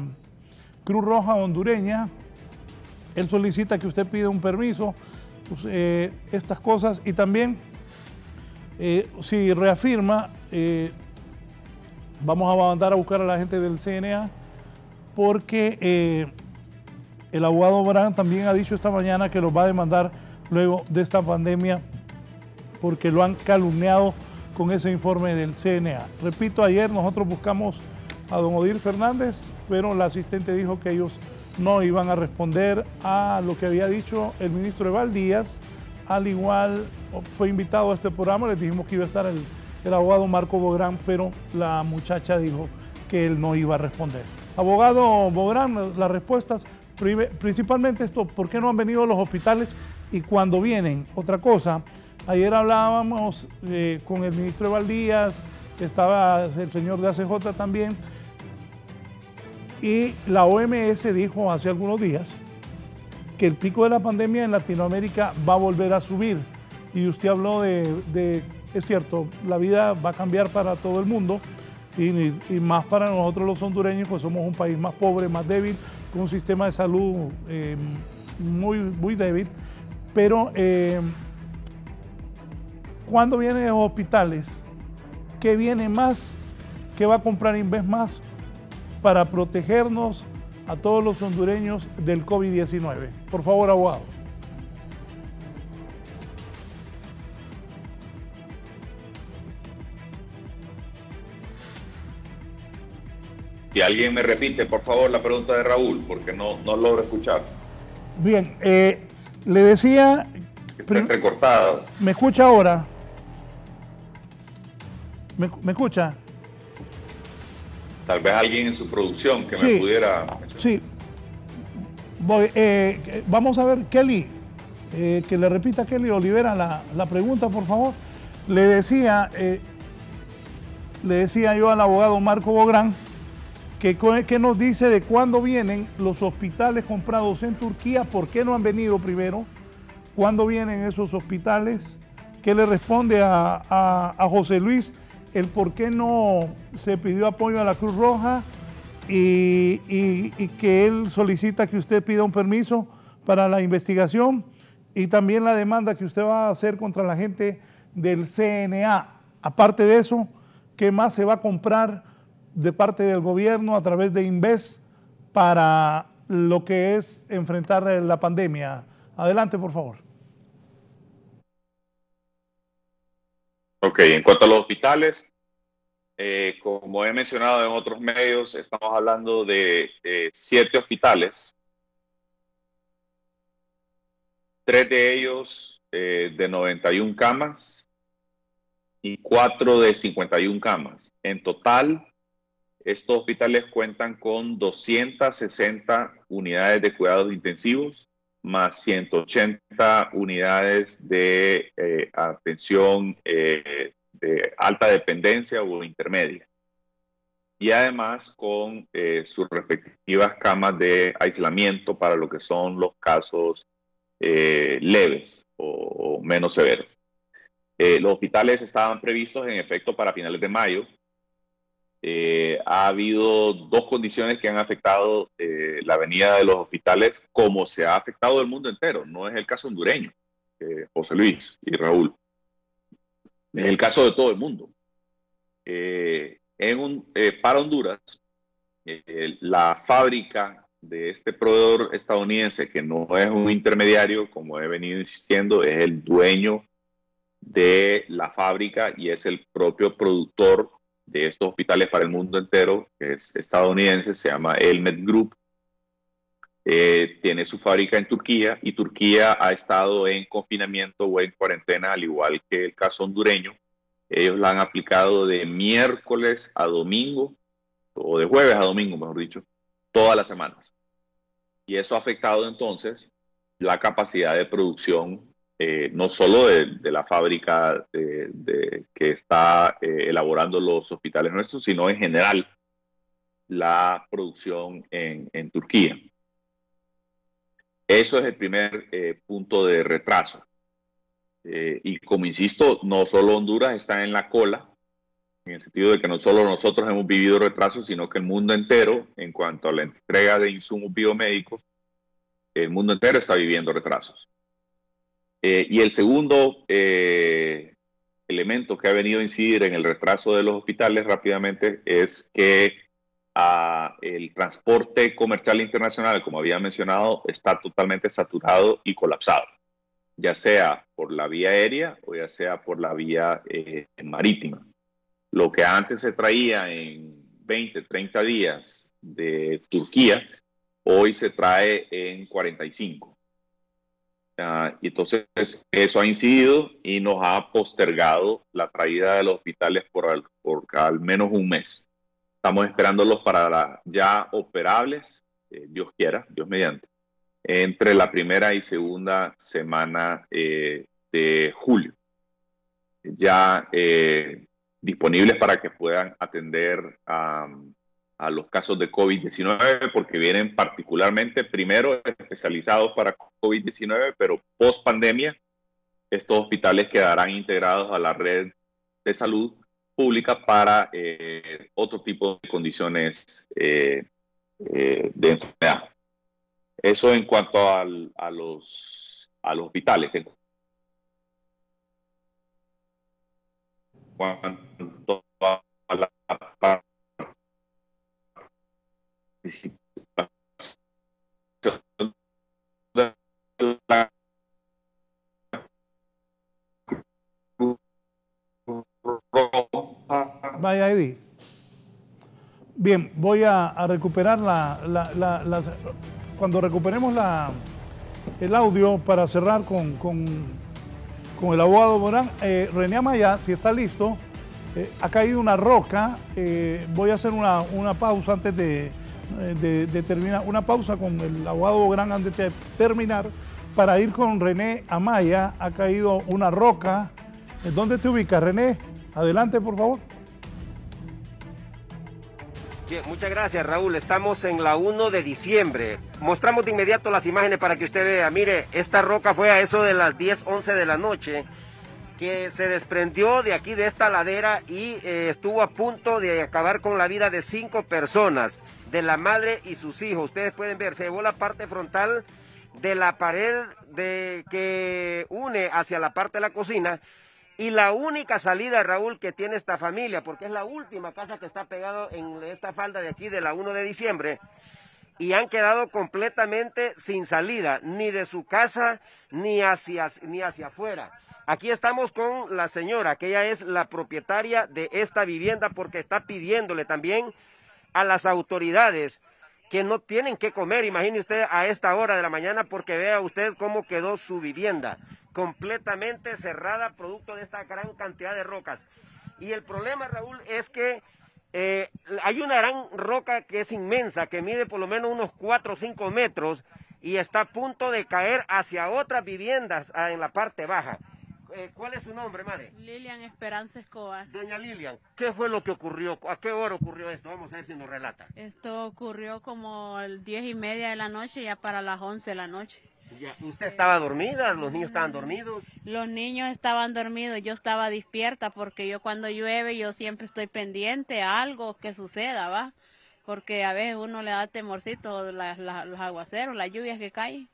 Cruz Roja hondureña, él solicita que usted pida un permiso, pues, eh, estas cosas, y también eh, si reafirma, eh, vamos a mandar a buscar a la gente del CNA, porque el abogado Brand también ha dicho esta mañana que los va a demandar luego de esta pandemia porque lo han calumniado con ese informe del CNA. Repito, ayer nosotros buscamos a don Odir Fernández, pero la asistente dijo que ellos no iban a responder a lo que había dicho el ministro Eval Díaz. Al igual fue invitado a este programa, les dijimos que iba a estar el, abogado Marco Bográn, pero la muchacha dijo que él no iba a responder. Abogado Bográn, las respuestas, principalmente esto, ¿por qué no han venido a los hospitales y cuando vienen? Otra cosa, Ayer hablábamos eh, con el ministro de Valdías, estaba el señor de ACJ también, y la OMS dijo hace algunos días que el pico de la pandemia en Latinoamérica va a volver a subir. Y usted habló de, es cierto, la vida va a cambiar para todo el mundo y, más para nosotros los hondureños, pues somos un país más pobre, más débil, con un sistema de salud eh, muy, muy débil. Pero eh, cuando vienen los hospitales, ¿qué viene más? ¿Qué va a comprar Inves más para protegernos a todos los hondureños del COVID-19? Por favor, abogado. Y alguien me repite, por favor, la pregunta de Raúl, porque no, no logro escuchar. Bien, eh, le decía... Está recortado. ¿Me escucha ahora? ¿Me, escucha? Tal vez alguien en su producción que me pudiera... Sí. Voy, eh, vamos a ver, Kelly, eh, que le repita Kelly Olivera la, la, pregunta, por favor. Le decía, eh, le decía yo al abogado Marco Bográn que, que nos dice de cuándo vienen los hospitales comprados en Turquía, por qué no han venido primero, cuándo vienen esos hospitales, qué le responde a, a José Luis el por qué no se pidió apoyo a la Cruz Roja y, que él solicita que usted pida un permiso para la investigación y también la demanda que usted va a hacer contra la gente del CNA. Aparte de eso, ¿qué más se va a comprar de parte del gobierno a través de Inves para lo que es enfrentar la pandemia? Adelante, por favor. Ok, en cuanto a los hospitales, eh, como he mencionado en otros medios, estamos hablando de siete hospitales, tres de ellos eh, de 91 camas y cuatro de 51 camas. En total, estos hospitales cuentan con 260 unidades de cuidados intensivos, más 180 unidades de eh, atención eh, de alta dependencia o intermedia. Y además con eh, sus respectivas camas de aislamiento para lo que son los casos leves o, menos severos. los hospitales estaban previstos en efecto para finales de mayo, eh, ha habido dos condiciones que han afectado eh, la venida de los hospitales como se ha afectado el mundo entero. No es el caso hondureño, eh, José Luis y Raúl. Es el caso de todo el mundo. en un, para Honduras, la fábrica de este proveedor estadounidense, que no es un intermediario, como he venido insistiendo, es el dueño de la fábrica y es el propio productor de estos hospitales para el mundo entero, que es estadounidense, se llama Elmet Group. Eh, tiene su fábrica en Turquía y Turquía ha estado en confinamiento o en cuarentena, al igual que el caso hondureño. Ellos la han aplicado de miércoles a domingo, o de jueves a domingo, mejor dicho, todas las semanas. Y eso ha afectado entonces la capacidad de producción eh, no solo de, la fábrica de, que está eh, elaborando los hospitales nuestros, sino en general la producción en, Turquía. Eso es el primer eh, punto de retraso. y como insisto, no solo Honduras está en la cola, en el sentido de que no solo nosotros hemos vivido retrasos, sino que el mundo entero, en cuanto a la entrega de insumos biomédicos, el mundo entero está viviendo retrasos. Eh, y el segundo eh, elemento que ha venido a incidir en el retraso de los hospitales rápidamente es que ah, el transporte comercial internacional, como había mencionado, está totalmente saturado y colapsado, ya sea por la vía aérea o ya sea por la vía eh, marítima. Lo que antes se traía en 20, 30 días de Turquía, hoy se trae en 45. Ah, y entonces eso ha incidido y nos ha postergado la traída de los hospitales por al, menos un mes. Estamos esperándolos para ya operables, eh, Dios quiera, Dios mediante, entre la primera y segunda semana eh, de julio. Ya eh, disponibles para que puedan atender a a los casos de COVID-19 porque vienen particularmente primero especializados para COVID-19, pero post pandemia estos hospitales quedarán integrados a la red de salud pública para eh, otro tipo de condiciones eh, eh, de enfermedad. Eso en cuanto al, a, los, a los hospitales. En cuanto a la Vaya, Eddie. Bien, voy a, recuperar la, Cuando recuperemos la, el audio para cerrar con, con, el abogado Morán, eh, René Amaya, si está listo, Eh, ha caído una roca, eh, voy a hacer una, pausa antes de, de, terminar, una pausa con el abogado Gran antes de terminar, para ir con René Amaya, ha caído una roca. ¿Dónde te ubicas, René? Adelante, por favor. Bien, muchas gracias Raúl. Estamos en la 1 de diciembre. Mostramos de inmediato las imágenes para que usted vea. Mire, esta roca fue a eso de las 10, 11 de la noche que se desprendió de aquí de esta ladera y eh, estuvo a punto de acabar con la vida de cinco personas, de la madre y sus hijos. Ustedes pueden ver, se llevó la parte frontal de la pared de, que une hacia la parte de la cocina y la única salida, Raúl, que tiene esta familia, porque es la última casa que está pegado en esta falda de aquí de la 1 de diciembre, y han quedado completamente sin salida, ni de su casa, ni hacia, ni hacia afuera. Aquí estamos con la señora, que ella es la propietaria de esta vivienda, porque está pidiéndole también a las autoridades que no tienen que comer, imagine usted a esta hora de la mañana, porque vea usted cómo quedó su vivienda completamente cerrada producto de esta gran cantidad de rocas. Y el problema, Raúl, es que eh, hay una gran roca que es inmensa, que mide por lo menos unos 4 o 5 metros y está a punto de caer hacia otras viviendas ah, en la parte baja. Eh, ¿Cuál es su nombre, madre? Lilian Esperanza Escobar. Doña Lilian, ¿qué fue lo que ocurrió? ¿A qué hora ocurrió esto? Vamos a ver si nos relata. Esto ocurrió como a las 10 y media de la noche, ya para las 11 de la noche. ¿Usted estaba dormida? ¿Los niños estaban dormidos? Los niños estaban dormidos, yo estaba despierta porque yo cuando llueve yo siempre estoy pendiente a algo que suceda, ¿va? Porque a veces uno le da temorcito los aguaceros, las lluvias que caen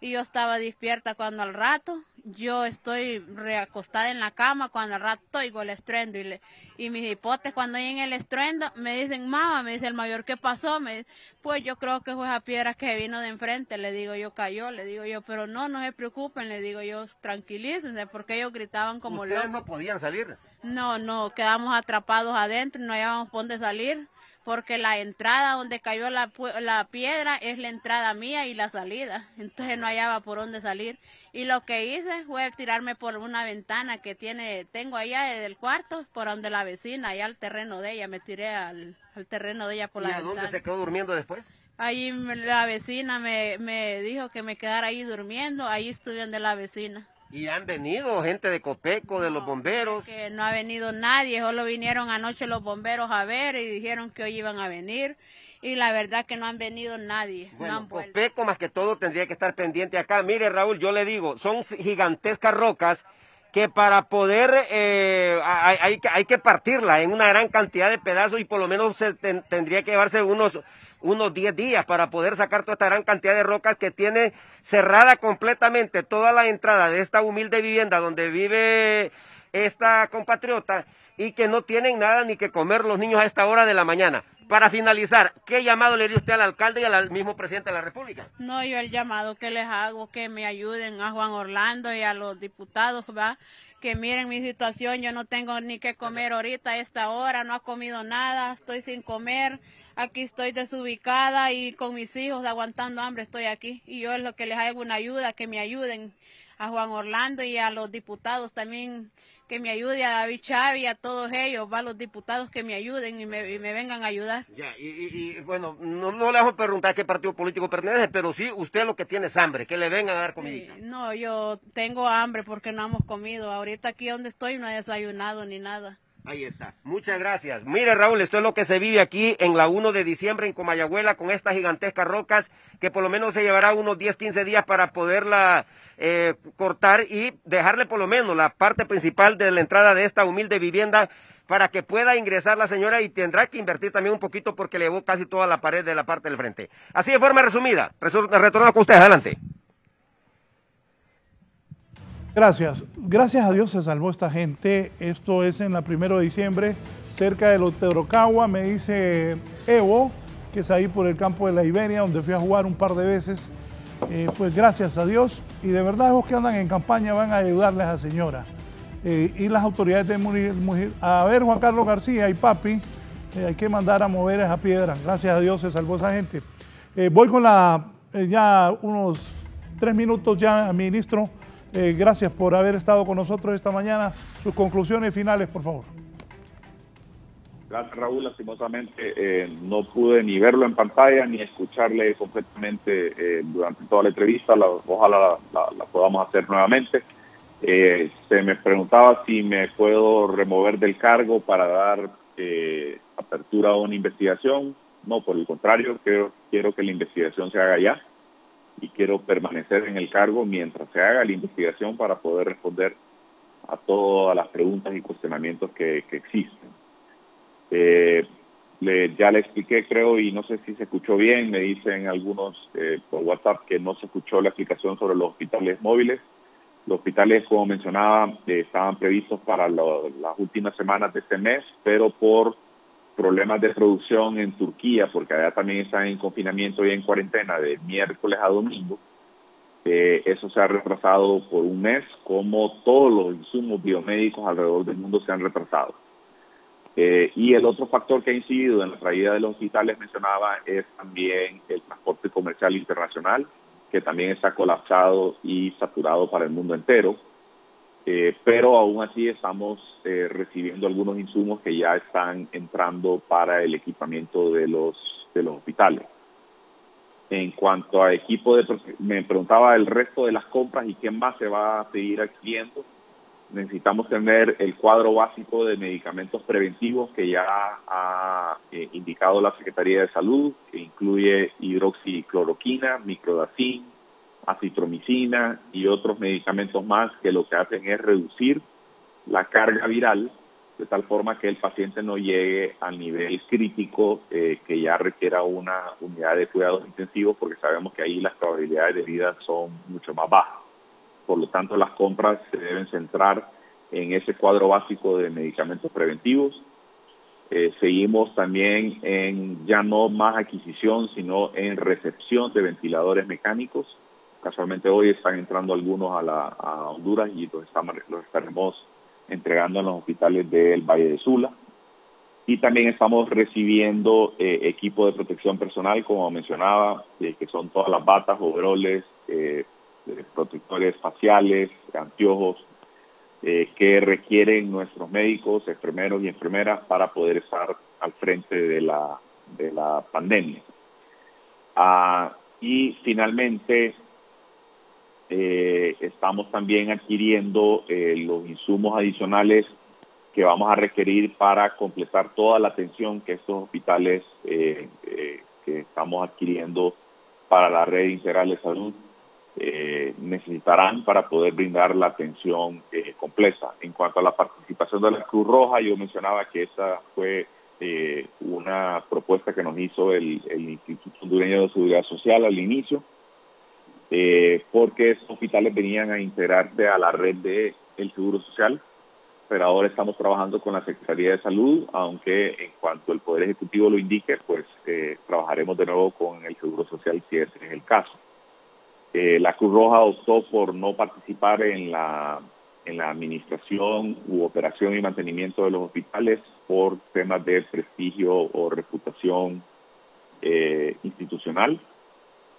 y yo estaba despierta cuando al rato yo estoy reacostada en la cama cuando al rato oigo el estruendo y, y mis hipotes cuando hay en el estruendo me dicen mamá me dice el mayor qué pasó me pues yo creo que fue esa piedra que vino de enfrente le digo yo cayó le digo yo pero no no se preocupen le digo yo tranquilícense porque ellos gritaban como locos no podían salir. No no quedamos atrapados adentro no hallábamos por dónde salir porque la entrada donde cayó la, la, piedra es la entrada mía y la salida, entonces no hallaba por dónde salir. Y lo que hice fue tirarme por una ventana que tiene, tengo allá del cuarto, por donde la vecina, allá al terreno de ella, me tiré al, terreno de ella por la ventana. ¿Y a dónde se quedó durmiendo después? Ahí la vecina me, me dijo que me quedara ahí durmiendo, ahí estuve de la vecina. Y han venido gente de Copeco, de los bomberos. Que no ha venido nadie, solo vinieron anoche los bomberos a ver y dijeron que hoy iban a venir. Y la verdad que no han venido nadie. Bueno, Copeco más que todo tendría que estar pendiente acá. Mire Raúl, yo le digo, son gigantescas rocas que para poder, eh, hay, hay, que partirla en una gran cantidad de pedazos y por lo menos se tendría que llevarse unos unos 10 días para poder sacar toda esta gran cantidad de rocas que tiene cerrada completamente toda la entrada de esta humilde vivienda donde vive esta compatriota y que no tienen nada ni que comer los niños a esta hora de la mañana. Para finalizar, ¿qué llamado le dio usted al alcalde y al mismo presidente de la República? No, yo el llamado que les hago, que me ayuden a Juan Orlando y a los diputados, va, que miren mi situación, yo no tengo ni que comer ahorita a esta hora, no ha comido nada, estoy sin comer, aquí estoy desubicada y con mis hijos aguantando hambre estoy aquí. Y yo es lo que les hago una ayuda, que me ayuden a Juan Orlando y a los diputados también que me ayude a David Chávez y a todos ellos, va a los diputados que me ayuden y me, vengan a ayudar. Ya, y, bueno, no, no, le vamos a preguntar qué partido político pertenece, pero sí usted lo que tiene es hambre, que le vengan a dar comida. no, yo tengo hambre porque no hemos comido. Ahorita aquí donde estoy no he desayunado ni nada. Ahí está. Muchas gracias. Mire, Raúl, esto es lo que se vive aquí en la 1 de diciembre en Comayagüela con estas gigantescas rocas que por lo menos se llevará unos 10, 15 días para poderla eh, cortar y dejarle por lo menos la parte principal de la entrada de esta humilde vivienda para que pueda ingresar la señora y tendrá que invertir también un poquito porque le llevó casi toda la pared de la parte del frente. Así de forma resumida, retorno con ustedes, adelante. Gracias. Gracias a Dios se salvó esta gente. Esto es en la primero de diciembre, cerca de Loterocagua, me dice Evo, que es ahí por el campo de la Iberia, donde fui a jugar un par de veces. Eh, pues gracias a Dios. Y de verdad, los que andan en campaña van a ayudarles a señora. Eh, y las autoridades de Mujer. A ver, Juan Carlos García y papi, eh, hay que mandar a mover esa piedra. Gracias a Dios se salvó esa gente. voy con la, ya unos tres minutos ya, ministro. Eh, gracias por haber estado con nosotros esta mañana. Sus conclusiones finales, por favor. Gracias Raúl, lastimosamente eh, no pude ni verlo en pantalla ni escucharle completamente eh, durante toda la entrevista, ojalá la, podamos hacer nuevamente. Se me preguntaba si me puedo remover del cargo para dar apertura a una investigación. No, por el contrario, quiero que la investigación se haga ya y quiero permanecer en el cargo mientras se haga la investigación para poder responder a todas las preguntas y cuestionamientos que existen. Eh, le, ya le expliqué, creo, y no sé si se escuchó bien, me dicen algunos eh, por WhatsApp que no se escuchó la explicación sobre los hospitales móviles. Los hospitales, como mencionaba, eh, estaban previstos para las últimas semanas de este mes, pero por problemas de producción en Turquía, porque allá también están en confinamiento y en cuarentena de miércoles a domingo, eh, eso se ha retrasado por un mes, como todos los insumos biomédicos alrededor del mundo se han retrasado. Eh, y el otro factor que ha incidido en la traída de los hospitales, mencionaba, es también el transporte comercial internacional, que también está colapsado y saturado para el mundo entero. Eh, pero aún así estamos eh, recibiendo algunos insumos que ya están entrando para el equipamiento de los, de los hospitales. En cuanto a equipo de... Me preguntaba el resto de las compras y qué más se va a seguir adquiriendo necesitamos tener el cuadro básico de medicamentos preventivos que ya ha eh, indicado la Secretaría de Salud, que incluye hidroxicloroquina, microdacin, acitromicina y otros medicamentos más que lo que hacen es reducir la carga viral de tal forma que el paciente no llegue al nivel crítico eh, que ya requiera una unidad de cuidados intensivos porque sabemos que ahí las probabilidades de vida son mucho más bajas por lo tanto las compras se deben centrar en ese cuadro básico de medicamentos preventivos. Eh, seguimos también en ya no más adquisición, sino en recepción de ventiladores mecánicos. Casualmente hoy están entrando algunos a, la, Honduras y los, estamos, los estaremos entregando en los hospitales del Valle de Sula. Y también estamos recibiendo eh, equipo de protección personal, como mencionaba, eh, que son todas las batas, overoles, eh, protectores faciales, anteojos, eh, que requieren nuestros médicos, enfermeros y enfermeras para poder estar al frente de la, de la pandemia. Ah, y finalmente, eh, estamos también adquiriendo eh, los insumos adicionales que vamos a requerir para completar toda la atención que estos hospitales que estamos adquiriendo para la red integral de salud eh, necesitarán para poder brindar la atención eh, completa. En cuanto a la participación de la Cruz Roja, yo mencionaba que esa fue eh, una propuesta que nos hizo el, Instituto Hondureño de Seguridad Social al inicio, porque esos hospitales venían a integrarse a la red del el Seguro Social, pero ahora estamos trabajando con la Secretaría de Salud, aunque en cuanto el Poder Ejecutivo lo indique, pues trabajaremos de nuevo con el Seguro Social si ese es el caso. Eh, la Cruz Roja optó por no participar en la, en la administración u operación y mantenimiento de los hospitales por temas de prestigio o reputación eh, institucional.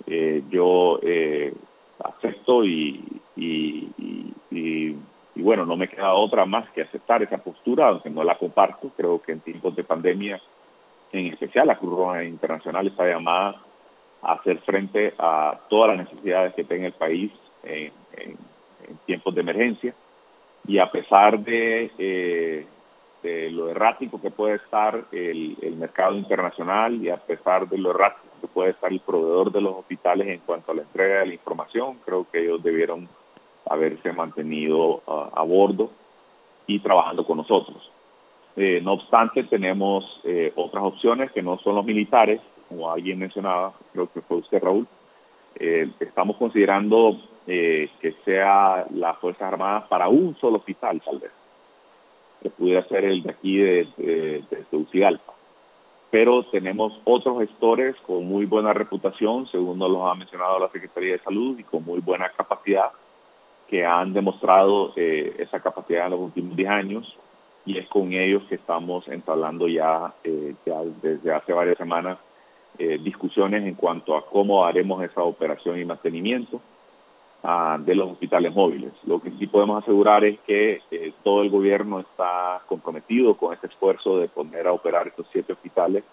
Eh, yo acepto y, y, bueno, no me queda otra más que aceptar esa postura, aunque no la comparto. Creo que en tiempos de pandemia, en especial la Cruz Roja Internacional está llamada hacer frente a todas las necesidades que tenga el país en, tiempos de emergencia. Y a pesar de, eh, de, lo errático que puede estar el, mercado internacional y a pesar de lo errático que puede estar el proveedor de los hospitales en cuanto a la entrega de la información, creo que ellos debieron haberse mantenido a bordo y trabajando con nosotros. Eh, no obstante, tenemos eh, otras opciones que no son los militares, como alguien mencionaba, creo que fue usted Raúl, eh, estamos considerando que sea las Fuerzas Armadas para un solo hospital, tal vez, que pudiera ser el de aquí de, de, de Pero tenemos otros gestores con muy buena reputación, según nos lo ha mencionado la Secretaría de Salud, y con muy buena capacidad, que han demostrado eh, esa capacidad en los últimos 10 años, y es con ellos que estamos entablando ya, ya desde hace varias semanas eh, discusiones en cuanto a cómo haremos esa operación y mantenimiento. Ah, de los hospitales móviles. Lo que sí podemos asegurar es que eh, todo el gobierno está comprometido con este esfuerzo de poner a operar estos siete hospitales,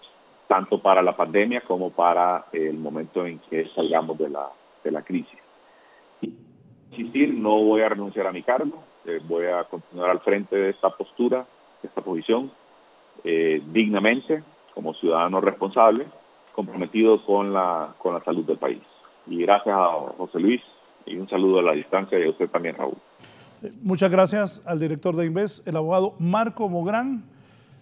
tanto para la pandemia como para el momento en que salgamos de la, de la crisis. Insistir, no voy a renunciar a mi cargo, eh, voy a continuar al frente de esta postura, esta posición, eh, dignamente, como ciudadano responsable, comprometido con la, con la salud del país. Y gracias a José Luis y un saludo a la distancia y a usted también, Raúl. Muchas gracias al director de Inves, el abogado Marco Mográn.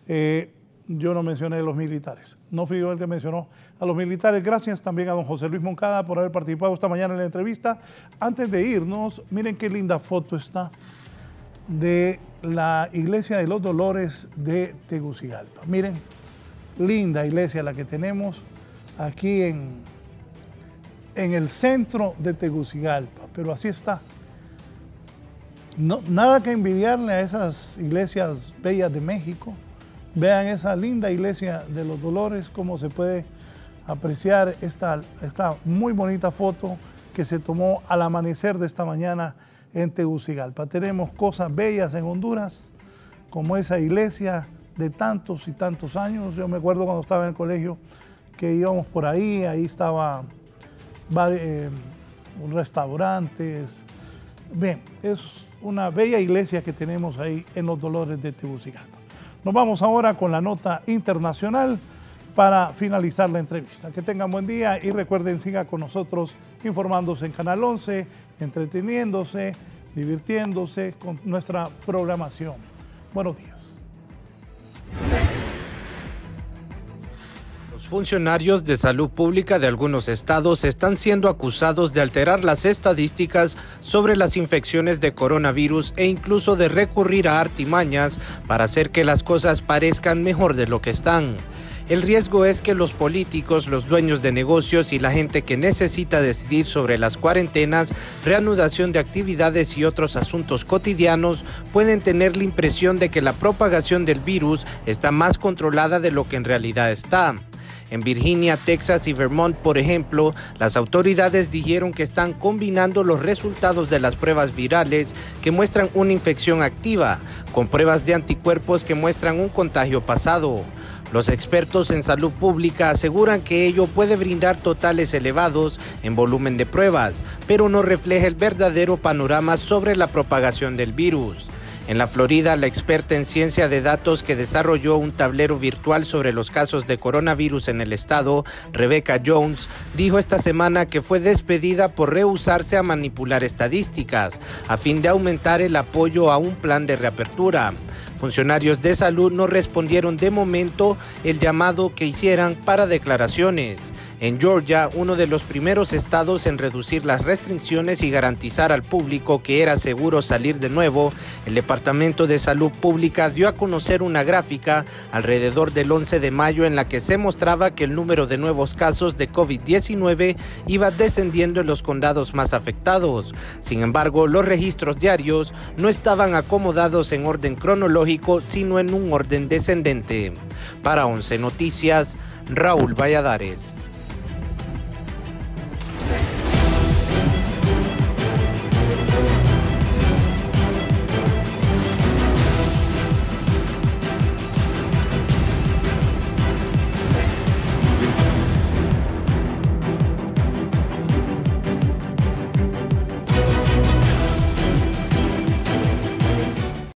Eh, yo no mencioné a los militares, no fui yo el que mencionó a los militares. Gracias también a don José Luis Moncada por haber participado esta mañana en la entrevista. Antes de irnos, miren qué linda foto está de la iglesia de los Dolores de Tegucigalpa. Miren, linda iglesia la que tenemos aquí en, en el centro de Tegucigalpa, pero así está. No, nada que envidiarle a esas iglesias bellas de México. Vean esa linda iglesia de los Dolores, cómo se puede apreciar esta, esta muy bonita foto que se tomó al amanecer de esta mañana en Tegucigalpa. Tenemos cosas bellas en Honduras, como esa iglesia de tantos y tantos años. Yo me acuerdo cuando estaba en el colegio que íbamos por ahí, ahí estaba eh, restaurantes. Bien, es una bella iglesia que tenemos ahí en los Dolores de Tegucigalpa. Nos vamos ahora con la nota internacional para finalizar la entrevista. Que tengan buen día y recuerden, siga con nosotros informándose en Canal 11, entreteniéndose, divirtiéndose con nuestra programación. Buenos días. Funcionarios de salud pública de algunos estados están siendo acusados de alterar las estadísticas sobre las infecciones de coronavirus e incluso de recurrir a artimañas para hacer que las cosas parezcan mejor de lo que están. El riesgo es que los políticos, los dueños de negocios y la gente que necesita decidir sobre las cuarentenas, reanudación de actividades y otros asuntos cotidianos pueden tener la impresión de que la propagación del virus está más controlada de lo que en realidad está. En Virginia, Texas y Vermont, por ejemplo, las autoridades dijeron que están combinando los resultados de las pruebas virales que muestran una infección activa con pruebas de anticuerpos que muestran un contagio pasado. Los expertos en salud pública aseguran que ello puede brindar totales elevados en volumen de pruebas, pero no refleja el verdadero panorama sobre la propagación del virus. En la Florida, la experta en ciencia de datos que desarrolló un tablero virtual sobre los casos de coronavirus en el estado, Rebecca Jones, dijo esta semana que fue despedida por rehusarse a manipular estadísticas a fin de aumentar el apoyo a un plan de reapertura. Funcionarios de salud no respondieron de momento el llamado que hicieran para declaraciones. En Georgia, uno de los primeros estados en reducir las restricciones y garantizar al público que era seguro salir de nuevo, el Departamento de Salud Pública dio a conocer una gráfica alrededor del 11 de mayo en la que se mostraba que el número de nuevos casos de COVID-19 iba descendiendo en los condados más afectados. Sin embargo, los registros diarios no estaban acomodados en orden sino en un orden descendente. Para 11 Noticias, Raúl Valladares.